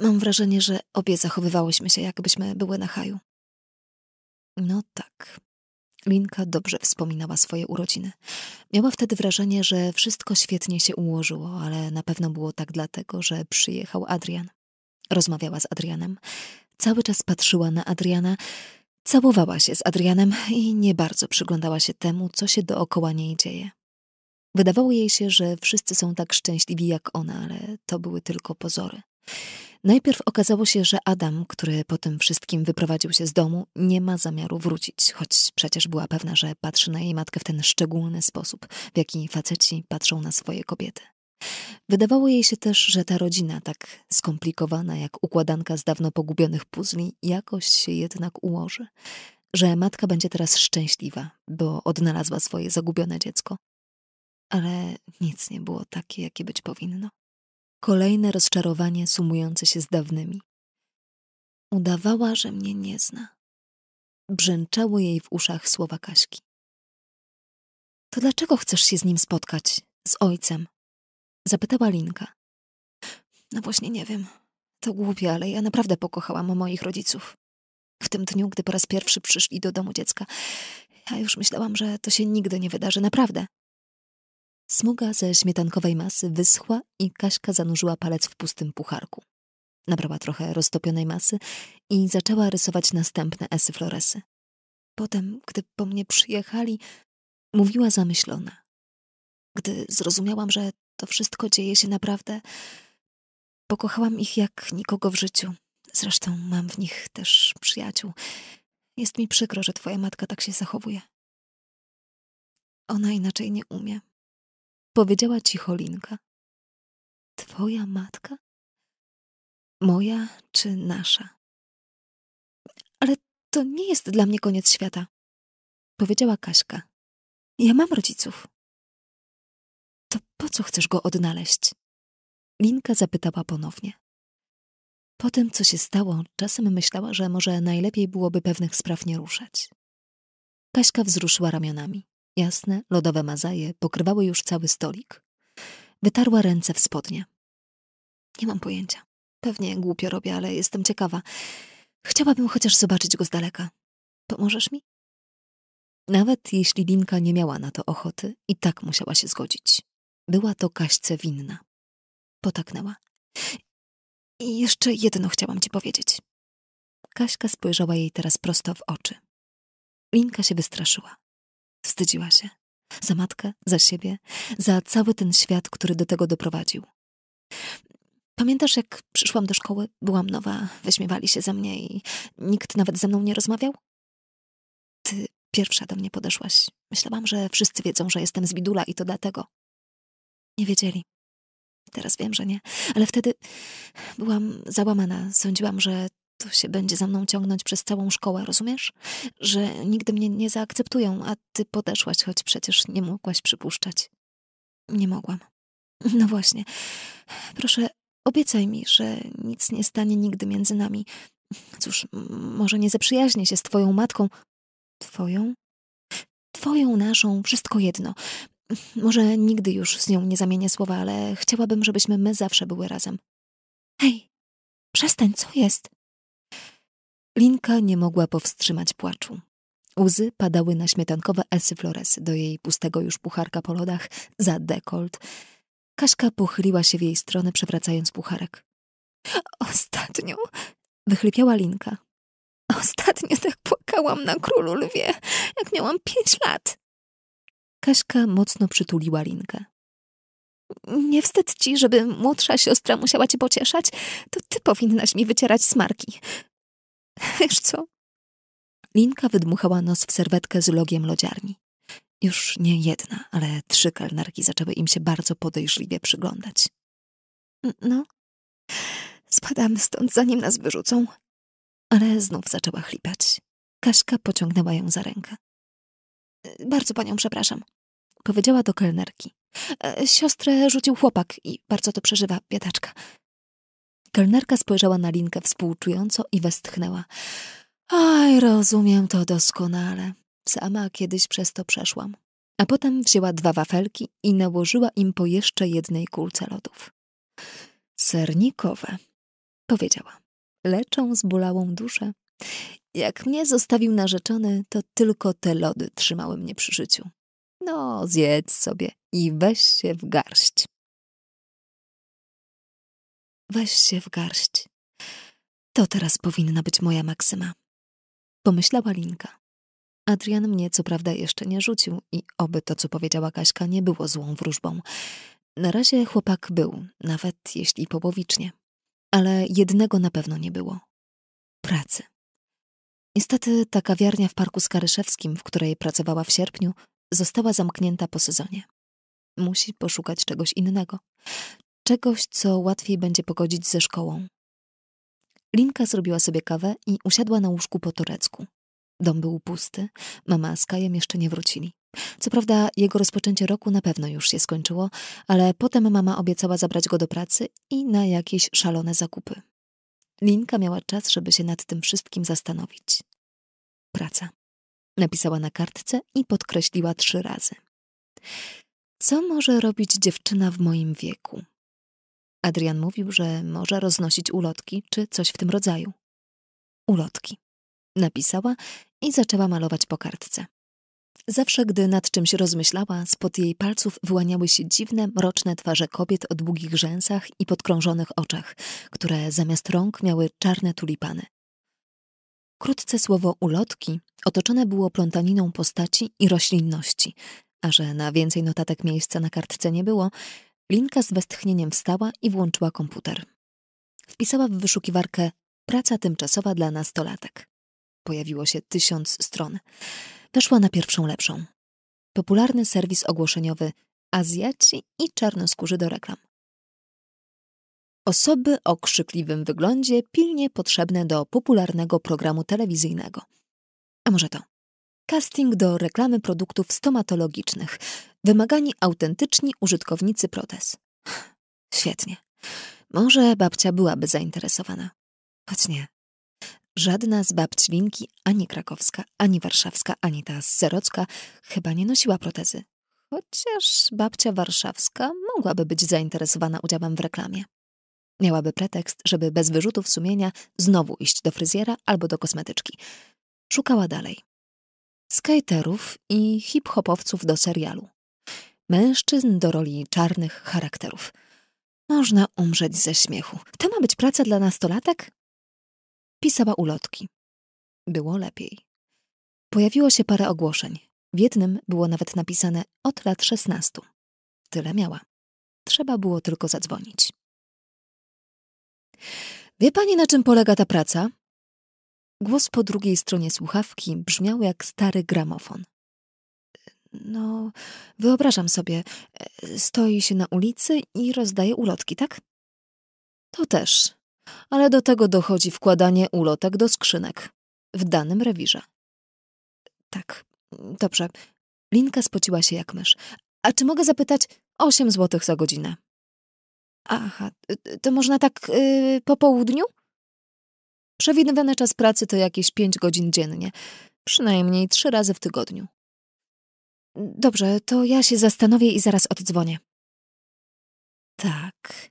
Speaker 2: Mam wrażenie, że obie zachowywałyśmy się, jakbyśmy były na haju. No tak. Linka dobrze wspominała swoje urodziny. Miała wtedy wrażenie, że wszystko świetnie się ułożyło, ale na pewno było tak dlatego, że przyjechał Adrian. Rozmawiała z Adrianem. Cały czas patrzyła na Adriana, całowała się z Adrianem i nie bardzo przyglądała się temu, co się dookoła niej dzieje. Wydawało jej się, że wszyscy są tak szczęśliwi jak ona, ale to były tylko pozory. Najpierw okazało się, że Adam, który po tym wszystkim wyprowadził się z domu, nie ma zamiaru wrócić, choć przecież była pewna, że patrzy na jej matkę w ten szczególny sposób, w jaki faceci patrzą na swoje kobiety. Wydawało jej się też, że ta rodzina, tak skomplikowana jak układanka z dawno pogubionych puzli, jakoś się jednak ułoży. Że matka będzie teraz szczęśliwa, bo odnalazła swoje zagubione dziecko. Ale nic nie było takie, jakie być powinno. Kolejne rozczarowanie sumujące się z dawnymi. Udawała, że mnie nie zna. Brzęczały jej w uszach słowa Kaśki. To dlaczego chcesz się z nim spotkać? Z ojcem? Zapytała Linka. No właśnie nie wiem. To głupie, ale ja naprawdę pokochałam moich rodziców. W tym dniu, gdy po raz pierwszy przyszli do domu dziecka, ja już myślałam, że to się nigdy nie wydarzy, naprawdę. Smuga ze śmietankowej masy wyschła i Kaśka zanurzyła palec w pustym pucharku. Nabrała trochę roztopionej masy i zaczęła rysować następne esy floresy. Potem, gdy po mnie przyjechali, mówiła zamyślona. Gdy zrozumiałam, że to wszystko dzieje się naprawdę, pokochałam ich jak nikogo w życiu. Zresztą mam w nich też przyjaciół. Jest mi przykro, że twoja matka tak się zachowuje. Ona inaczej nie umie. Powiedziała cicho Linka. Twoja matka? Moja czy nasza? Ale to nie jest dla mnie koniec świata. Powiedziała Kaśka. Ja mam rodziców. To po co chcesz go odnaleźć? Linka zapytała ponownie. Po tym, co się stało, czasem myślała, że może najlepiej byłoby pewnych spraw nie ruszać. Kaśka wzruszyła ramionami. Jasne, lodowe mazaje pokrywały już cały stolik. Wytarła ręce w spodnie. Nie mam pojęcia. Pewnie głupio robię, ale jestem ciekawa. Chciałabym chociaż zobaczyć go z daleka. Pomożesz mi? Nawet jeśli Linka nie miała na to ochoty, i tak musiała się zgodzić. Była to Kaśce winna. Potaknęła. I jeszcze jedno chciałam ci powiedzieć. Kaśka spojrzała jej teraz prosto w oczy. Linka się wystraszyła. Wstydziła się. Za matkę, za siebie, za cały ten świat, który do tego doprowadził. Pamiętasz, jak przyszłam do szkoły? Byłam nowa, wyśmiewali się ze mnie i nikt nawet ze mną nie rozmawiał? Ty pierwsza do mnie podeszłaś. Myślałam, że wszyscy wiedzą, że jestem z Bidula i to dlatego. Nie wiedzieli. Teraz wiem, że nie. Ale wtedy byłam załamana. Sądziłam, że to się będzie za mną ciągnąć przez całą szkołę, rozumiesz? Że nigdy mnie nie zaakceptują, a ty podeszłaś, choć przecież nie mogłaś przypuszczać. Nie mogłam. No właśnie. Proszę, obiecaj mi, że nic nie stanie nigdy między nami. Cóż, może nie zaprzyjaźnię się z twoją matką. Twoją? Twoją, naszą, wszystko jedno. Może nigdy już z nią nie zamienię słowa, ale chciałabym, żebyśmy my zawsze były razem. Hej, przestań, co jest? Linka nie mogła powstrzymać płaczu. Łzy padały na śmietankowe esy Flores do jej pustego już pucharka po lodach za dekolt. Kaśka pochyliła się w jej stronę, przewracając pucharek. Ostatnio, wychlipiała Linka. Ostatnio tak płakałam na królu lwie, jak miałam pięć lat. Kaśka mocno przytuliła Linkę. Nie wstyd ci, żeby młodsza siostra musiała cię pocieszać? To ty powinnaś mi wycierać smarki. Wiesz co? Linka wydmuchała nos w serwetkę z logiem lodziarni. Już nie jedna, ale trzy kelnerki zaczęły im się bardzo podejrzliwie przyglądać. No, spadamy stąd, zanim nas wyrzucą. Ale znów zaczęła chlipać. Kaśka pociągnęła ją za rękę. Bardzo panią przepraszam, powiedziała do kelnerki. E, siostrę rzucił chłopak i bardzo to przeżywa, biedaczka. Kelnerka spojrzała na Linkę współczująco i westchnęła. Aj, rozumiem to doskonale. Sama kiedyś przez to przeszłam. A potem wzięła dwa wafelki i nałożyła im po jeszcze jednej kulce lodów. Sernikowe, powiedziała. Leczą zbolałą duszę. Jak mnie zostawił narzeczony, to tylko te lody trzymały mnie przy życiu. No, zjedz sobie i weź się w garść. Weź się w garść. To teraz powinna być moja maksyma. Pomyślała Linka. Adrian mnie co prawda jeszcze nie rzucił i oby to, co powiedziała Kaśka, nie było złą wróżbą. Na razie chłopak był, nawet jeśli połowicznie. Ale jednego na pewno nie było. Pracy. Niestety ta kawiarnia w Parku Skaryszewskim, w której pracowała w sierpniu, została zamknięta po sezonie. Musi poszukać czegoś innego. Czegoś, co łatwiej będzie pogodzić ze szkołą. Linka zrobiła sobie kawę i usiadła na łóżku po turecku. Dom był pusty, mama z Kajem jeszcze nie wrócili. Co prawda jego rozpoczęcie roku na pewno już się skończyło, ale potem mama obiecała zabrać go do pracy i na jakieś szalone zakupy. Linka miała czas, żeby się nad tym wszystkim zastanowić. Praca. Napisała na kartce i podkreśliła trzy razy. Co może robić dziewczyna w moim wieku? Adrian mówił, że może roznosić ulotki czy coś w tym rodzaju. Ulotki. Napisała i zaczęła malować po kartce. Zawsze, gdy nad czymś rozmyślała, spod jej palców wyłaniały się dziwne, mroczne twarze kobiet o długich rzęsach i podkrążonych oczach, które zamiast rąk miały czarne tulipany. Wkrótce słowo ulotki otoczone było plątaniną postaci i roślinności, a że na więcej notatek miejsca na kartce nie było, Linka z westchnieniem wstała i włączyła komputer. Wpisała w wyszukiwarkę praca tymczasowa dla nastolatek. Pojawiło się tysiąc stron. Weszła na pierwszą lepszą. Popularny serwis ogłoszeniowy Azjaci i czarnoskórzy do reklam. Osoby o krzykliwym wyglądzie pilnie potrzebne do popularnego programu telewizyjnego. A może to? Casting do reklamy produktów stomatologicznych. Wymagani autentyczni użytkownicy protez. Świetnie. Może babcia byłaby zainteresowana. Choć nie. Żadna z babci Linki, ani krakowska, ani warszawska, ani ta z Serocka, chyba nie nosiła protezy. Chociaż babcia warszawska mogłaby być zainteresowana udziałem w reklamie. Miałaby pretekst, żeby bez wyrzutów sumienia znowu iść do fryzjera albo do kosmetyczki. Szukała dalej. Skaterów i hip-hopowców do serialu. Mężczyzn do roli czarnych charakterów. Można umrzeć ze śmiechu. To ma być praca dla nastolatek? Pisała ulotki. Było lepiej. Pojawiło się parę ogłoszeń. W jednym było nawet napisane od lat szesnastu. Tyle miała. Trzeba było tylko zadzwonić. Wie pani, na czym polega ta praca? Głos po drugiej stronie słuchawki brzmiał jak stary gramofon. No, wyobrażam sobie, stoi się na ulicy i rozdaje ulotki, tak? To też, ale do tego dochodzi wkładanie ulotek do skrzynek w danym rewirze. Tak, dobrze. Linka spociła się jak mysz. A czy mogę zapytać? Osiem złotych za godzinę. Aha, to można tak yy, po południu? Przewidywany czas pracy to jakieś pięć godzin dziennie. Przynajmniej trzy razy w tygodniu. Dobrze, to ja się zastanowię i zaraz oddzwonię. Tak.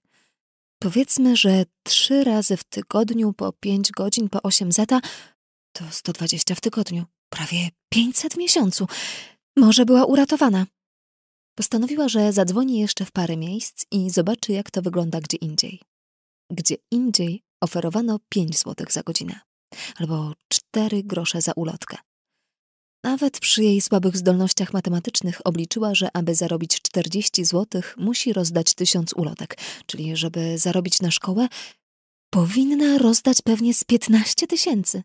Speaker 2: Powiedzmy, że trzy razy w tygodniu po pięć godzin po osiem zeta to sto dwadzieścia w tygodniu. Prawie pięćset w miesiącu. Może była uratowana. Postanowiła, że zadzwoni jeszcze w parę miejsc i zobaczy, jak to wygląda gdzie indziej. Gdzie indziej oferowano 5 złotych za godzinę, albo 4 grosze za ulotkę. Nawet przy jej słabych zdolnościach matematycznych obliczyła, że aby zarobić 40 złotych, musi rozdać tysiąc ulotek, czyli żeby zarobić na szkołę, powinna rozdać pewnie z 15 tysięcy.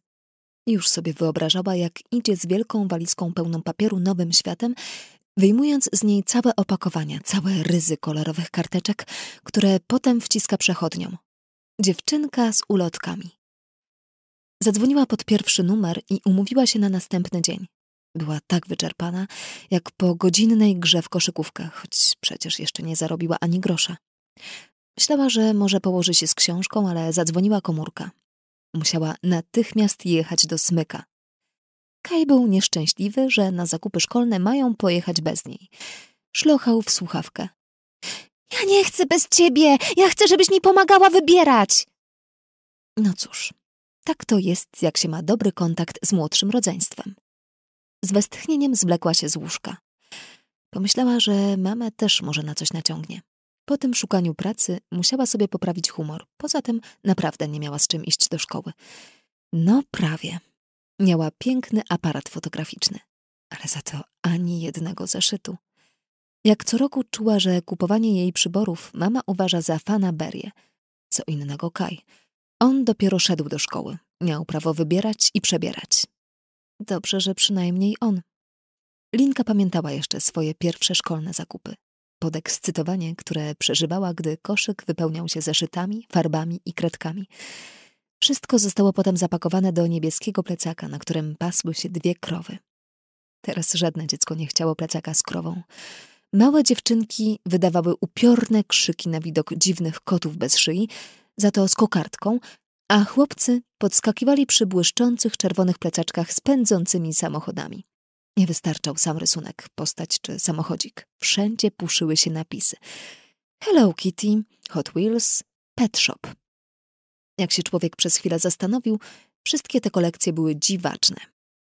Speaker 2: Już sobie wyobrażała, jak idzie z wielką walizką pełną papieru nowym światem, wyjmując z niej całe opakowania, całe ryzy kolorowych karteczek, które potem wciska przechodniom. Dziewczynka z ulotkami. Zadzwoniła pod pierwszy numer i umówiła się na następny dzień. Była tak wyczerpana, jak po godzinnej grze w koszykówkę, choć przecież jeszcze nie zarobiła ani grosza. Myślała, że może położy się z książką, ale zadzwoniła komórka. Musiała natychmiast jechać do Smyka. Kaj był nieszczęśliwy, że na zakupy szkolne mają pojechać bez niej. Szlochał w słuchawkę. Ja nie chcę bez ciebie! Ja chcę, żebyś mi pomagała wybierać! No cóż, tak to jest, jak się ma dobry kontakt z młodszym rodzeństwem. Z westchnieniem zwlekła się z łóżka. Pomyślała, że mamę też może na coś naciągnie. Po tym szukaniu pracy musiała sobie poprawić humor. Poza tym naprawdę nie miała z czym iść do szkoły. No prawie. Miała piękny aparat fotograficzny, ale za to ani jednego zeszytu. Jak co roku czuła, że kupowanie jej przyborów mama uważa za fanaberię. Co innego Kaj. On dopiero szedł do szkoły. Miał prawo wybierać i przebierać. Dobrze, że przynajmniej on. Linka pamiętała jeszcze swoje pierwsze szkolne zakupy. Podekscytowanie, które przeżywała, gdy koszyk wypełniał się zeszytami, farbami i kredkami. Wszystko zostało potem zapakowane do niebieskiego plecaka, na którym pasły się dwie krowy. Teraz żadne dziecko nie chciało plecaka z krową. Małe dziewczynki wydawały upiorne krzyki na widok dziwnych kotów bez szyi, za to z kokardką, a chłopcy podskakiwali przy błyszczących czerwonych plecaczkach z pędzącymi samochodami. Nie wystarczał sam rysunek, postać czy samochodzik. Wszędzie puszyły się napisy. Hello Kitty, Hot Wheels, Pet Shop. Jak się człowiek przez chwilę zastanowił, wszystkie te kolekcje były dziwaczne.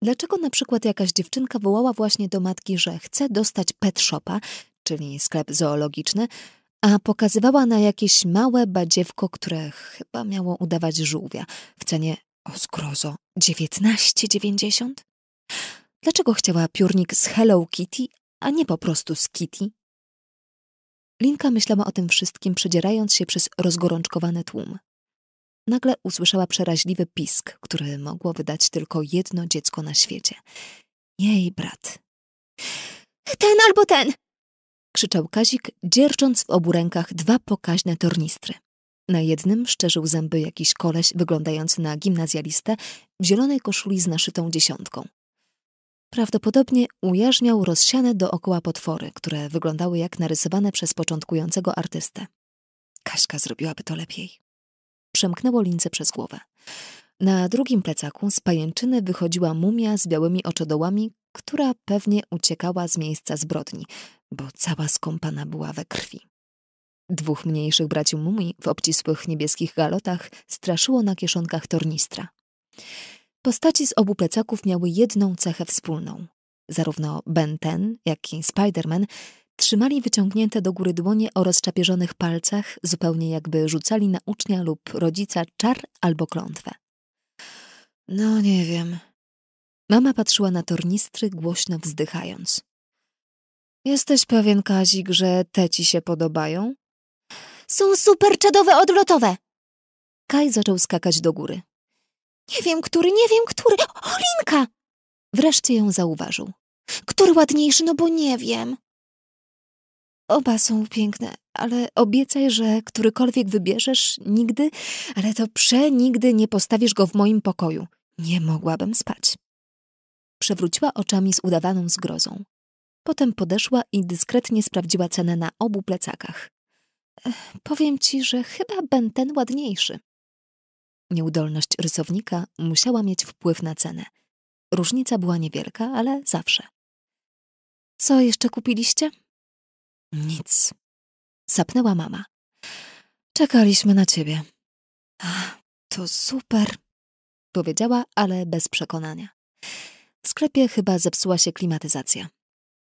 Speaker 2: Dlaczego na przykład jakaś dziewczynka wołała właśnie do matki, że chce dostać pet shopa, czyli sklep zoologiczny, a pokazywała na jakieś małe badziewko, które chyba miało udawać żółwia w cenie, o skrozo, 19,90? Dlaczego chciała piórnik z Hello Kitty, a nie po prostu z Kitty? Linka myślała o tym wszystkim, przedzierając się przez rozgorączkowany tłum. Nagle usłyszała przeraźliwy pisk, który mogło wydać tylko jedno dziecko na świecie. Jej brat. Ten albo ten! krzyczał Kazik, dziercząc w obu rękach dwa pokaźne tornistry. Na jednym szczerzył zęby jakiś koleś wyglądający na gimnazjalistę w zielonej koszuli z naszytą dziesiątką. Prawdopodobnie ujarzmiał rozsiane dookoła potwory, które wyglądały jak narysowane przez początkującego artystę. Kaśka zrobiłaby to lepiej. Przemknęło lince przez głowę. Na drugim plecaku z pajęczyny wychodziła mumia z białymi oczodołami, która pewnie uciekała z miejsca zbrodni, bo cała skąpana była we krwi. Dwóch mniejszych braci mumii w obcisłych niebieskich galotach straszyło na kieszonkach tornistra. Postaci z obu plecaków miały jedną cechę wspólną. Zarówno Ben Ten, jak i Spider-Man trzymali wyciągnięte do góry dłonie o rozczapierzonych palcach, zupełnie jakby rzucali na ucznia lub rodzica czar albo klątwę. No nie wiem. Mama patrzyła na tornistry, głośno wzdychając. Jesteś pewien, Kazik, że te ci się podobają? Są super czadowe odlotowe! Kaj zaczął skakać do góry.
Speaker 4: Nie wiem, który, nie wiem, który. Olinka!
Speaker 2: Wreszcie ją zauważył.
Speaker 4: Który ładniejszy, no bo nie wiem.
Speaker 2: Oba są piękne, ale obiecaj, że którykolwiek wybierzesz, nigdy, ale to przenigdy nie postawisz go w moim pokoju. Nie mogłabym spać. Przewróciła oczami z udawaną zgrozą. Potem podeszła i dyskretnie sprawdziła cenę na obu plecakach. Powiem ci, że chyba ben ten ładniejszy. Nieudolność rysownika musiała mieć wpływ na cenę. Różnica była niewielka, ale zawsze. Co jeszcze kupiliście? Nic. Sapnęła mama. Czekaliśmy na ciebie. To super, powiedziała, ale bez przekonania. W sklepie chyba zepsuła się klimatyzacja.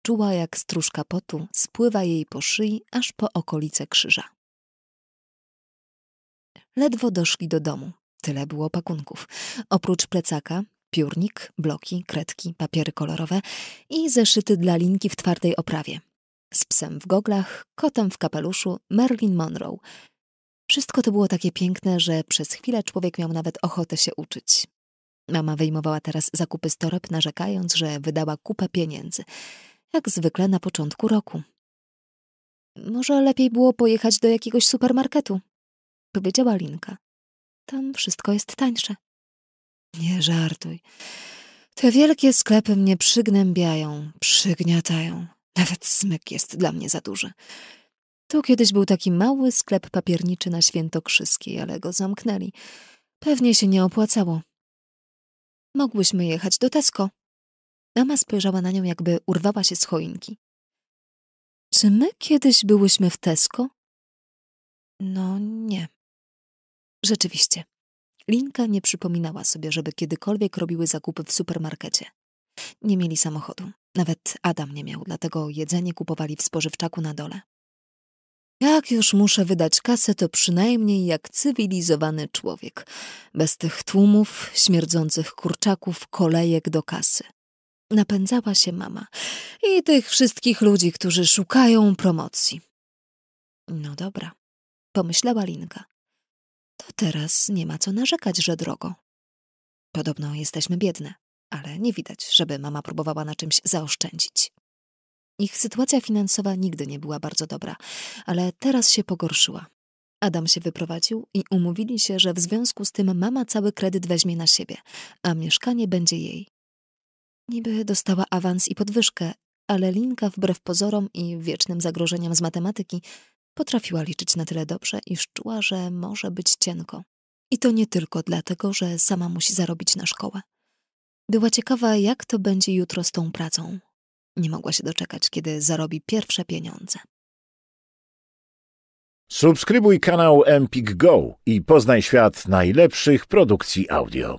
Speaker 2: Czuła, jak stróżka potu spływa jej po szyi aż po okolice krzyża. Ledwo doszli do domu. Tyle było pakunków. Oprócz plecaka, piórnik, bloki, kredki, papiery kolorowe i zeszyty dla linki w twardej oprawie. Z psem w goglach, kotem w kapeluszu, Marilyn Monroe. Wszystko to było takie piękne, że przez chwilę człowiek miał nawet ochotę się uczyć. Mama wyjmowała teraz zakupy z toreb, narzekając, że wydała kupę pieniędzy. Jak zwykle na początku roku. Może lepiej było pojechać do jakiegoś supermarketu, powiedziała Linka. Tam wszystko jest tańsze. Nie żartuj. Te wielkie sklepy mnie przygnębiają, przygniatają. Nawet smyk jest dla mnie za duży. Tu kiedyś był taki mały sklep papierniczy na Świętokrzyskiej, ale go zamknęli. Pewnie się nie opłacało. Mogłyśmy jechać do Tesco. Mama spojrzała na nią, jakby urwała się z choinki. Czy my kiedyś byłyśmy w Tesco? No nie. Rzeczywiście. Linka nie przypominała sobie, żeby kiedykolwiek robiły zakupy w supermarkecie. Nie mieli samochodu. Nawet Adam nie miał, dlatego jedzenie kupowali w spożywczaku na dole. Jak już muszę wydać kasę, to przynajmniej jak cywilizowany człowiek. Bez tych tłumów, śmierdzących kurczaków, kolejek do kasy. Napędzała się mama i tych wszystkich ludzi, którzy szukają promocji. No dobra, pomyślała Linka. To teraz nie ma co narzekać, że drogo. Podobno jesteśmy biedne, ale nie widać, żeby mama próbowała na czymś zaoszczędzić. Ich sytuacja finansowa nigdy nie była bardzo dobra, ale teraz się pogorszyła. Adam się wyprowadził i umówili się, że w związku z tym mama cały kredyt weźmie na siebie, a mieszkanie będzie jej. Niby dostała awans i podwyżkę, ale Linka wbrew pozorom i wiecznym zagrożeniom z matematyki potrafiła liczyć na tyle dobrze, iż czuła, że może być cienko. I to nie tylko dlatego, że sama musi zarobić na szkołę. Była ciekawa, jak to będzie jutro z tą pracą. Nie mogła się doczekać, kiedy zarobi pierwsze pieniądze.
Speaker 1: Subskrybuj kanał Empik Go i poznaj świat najlepszych produkcji audio.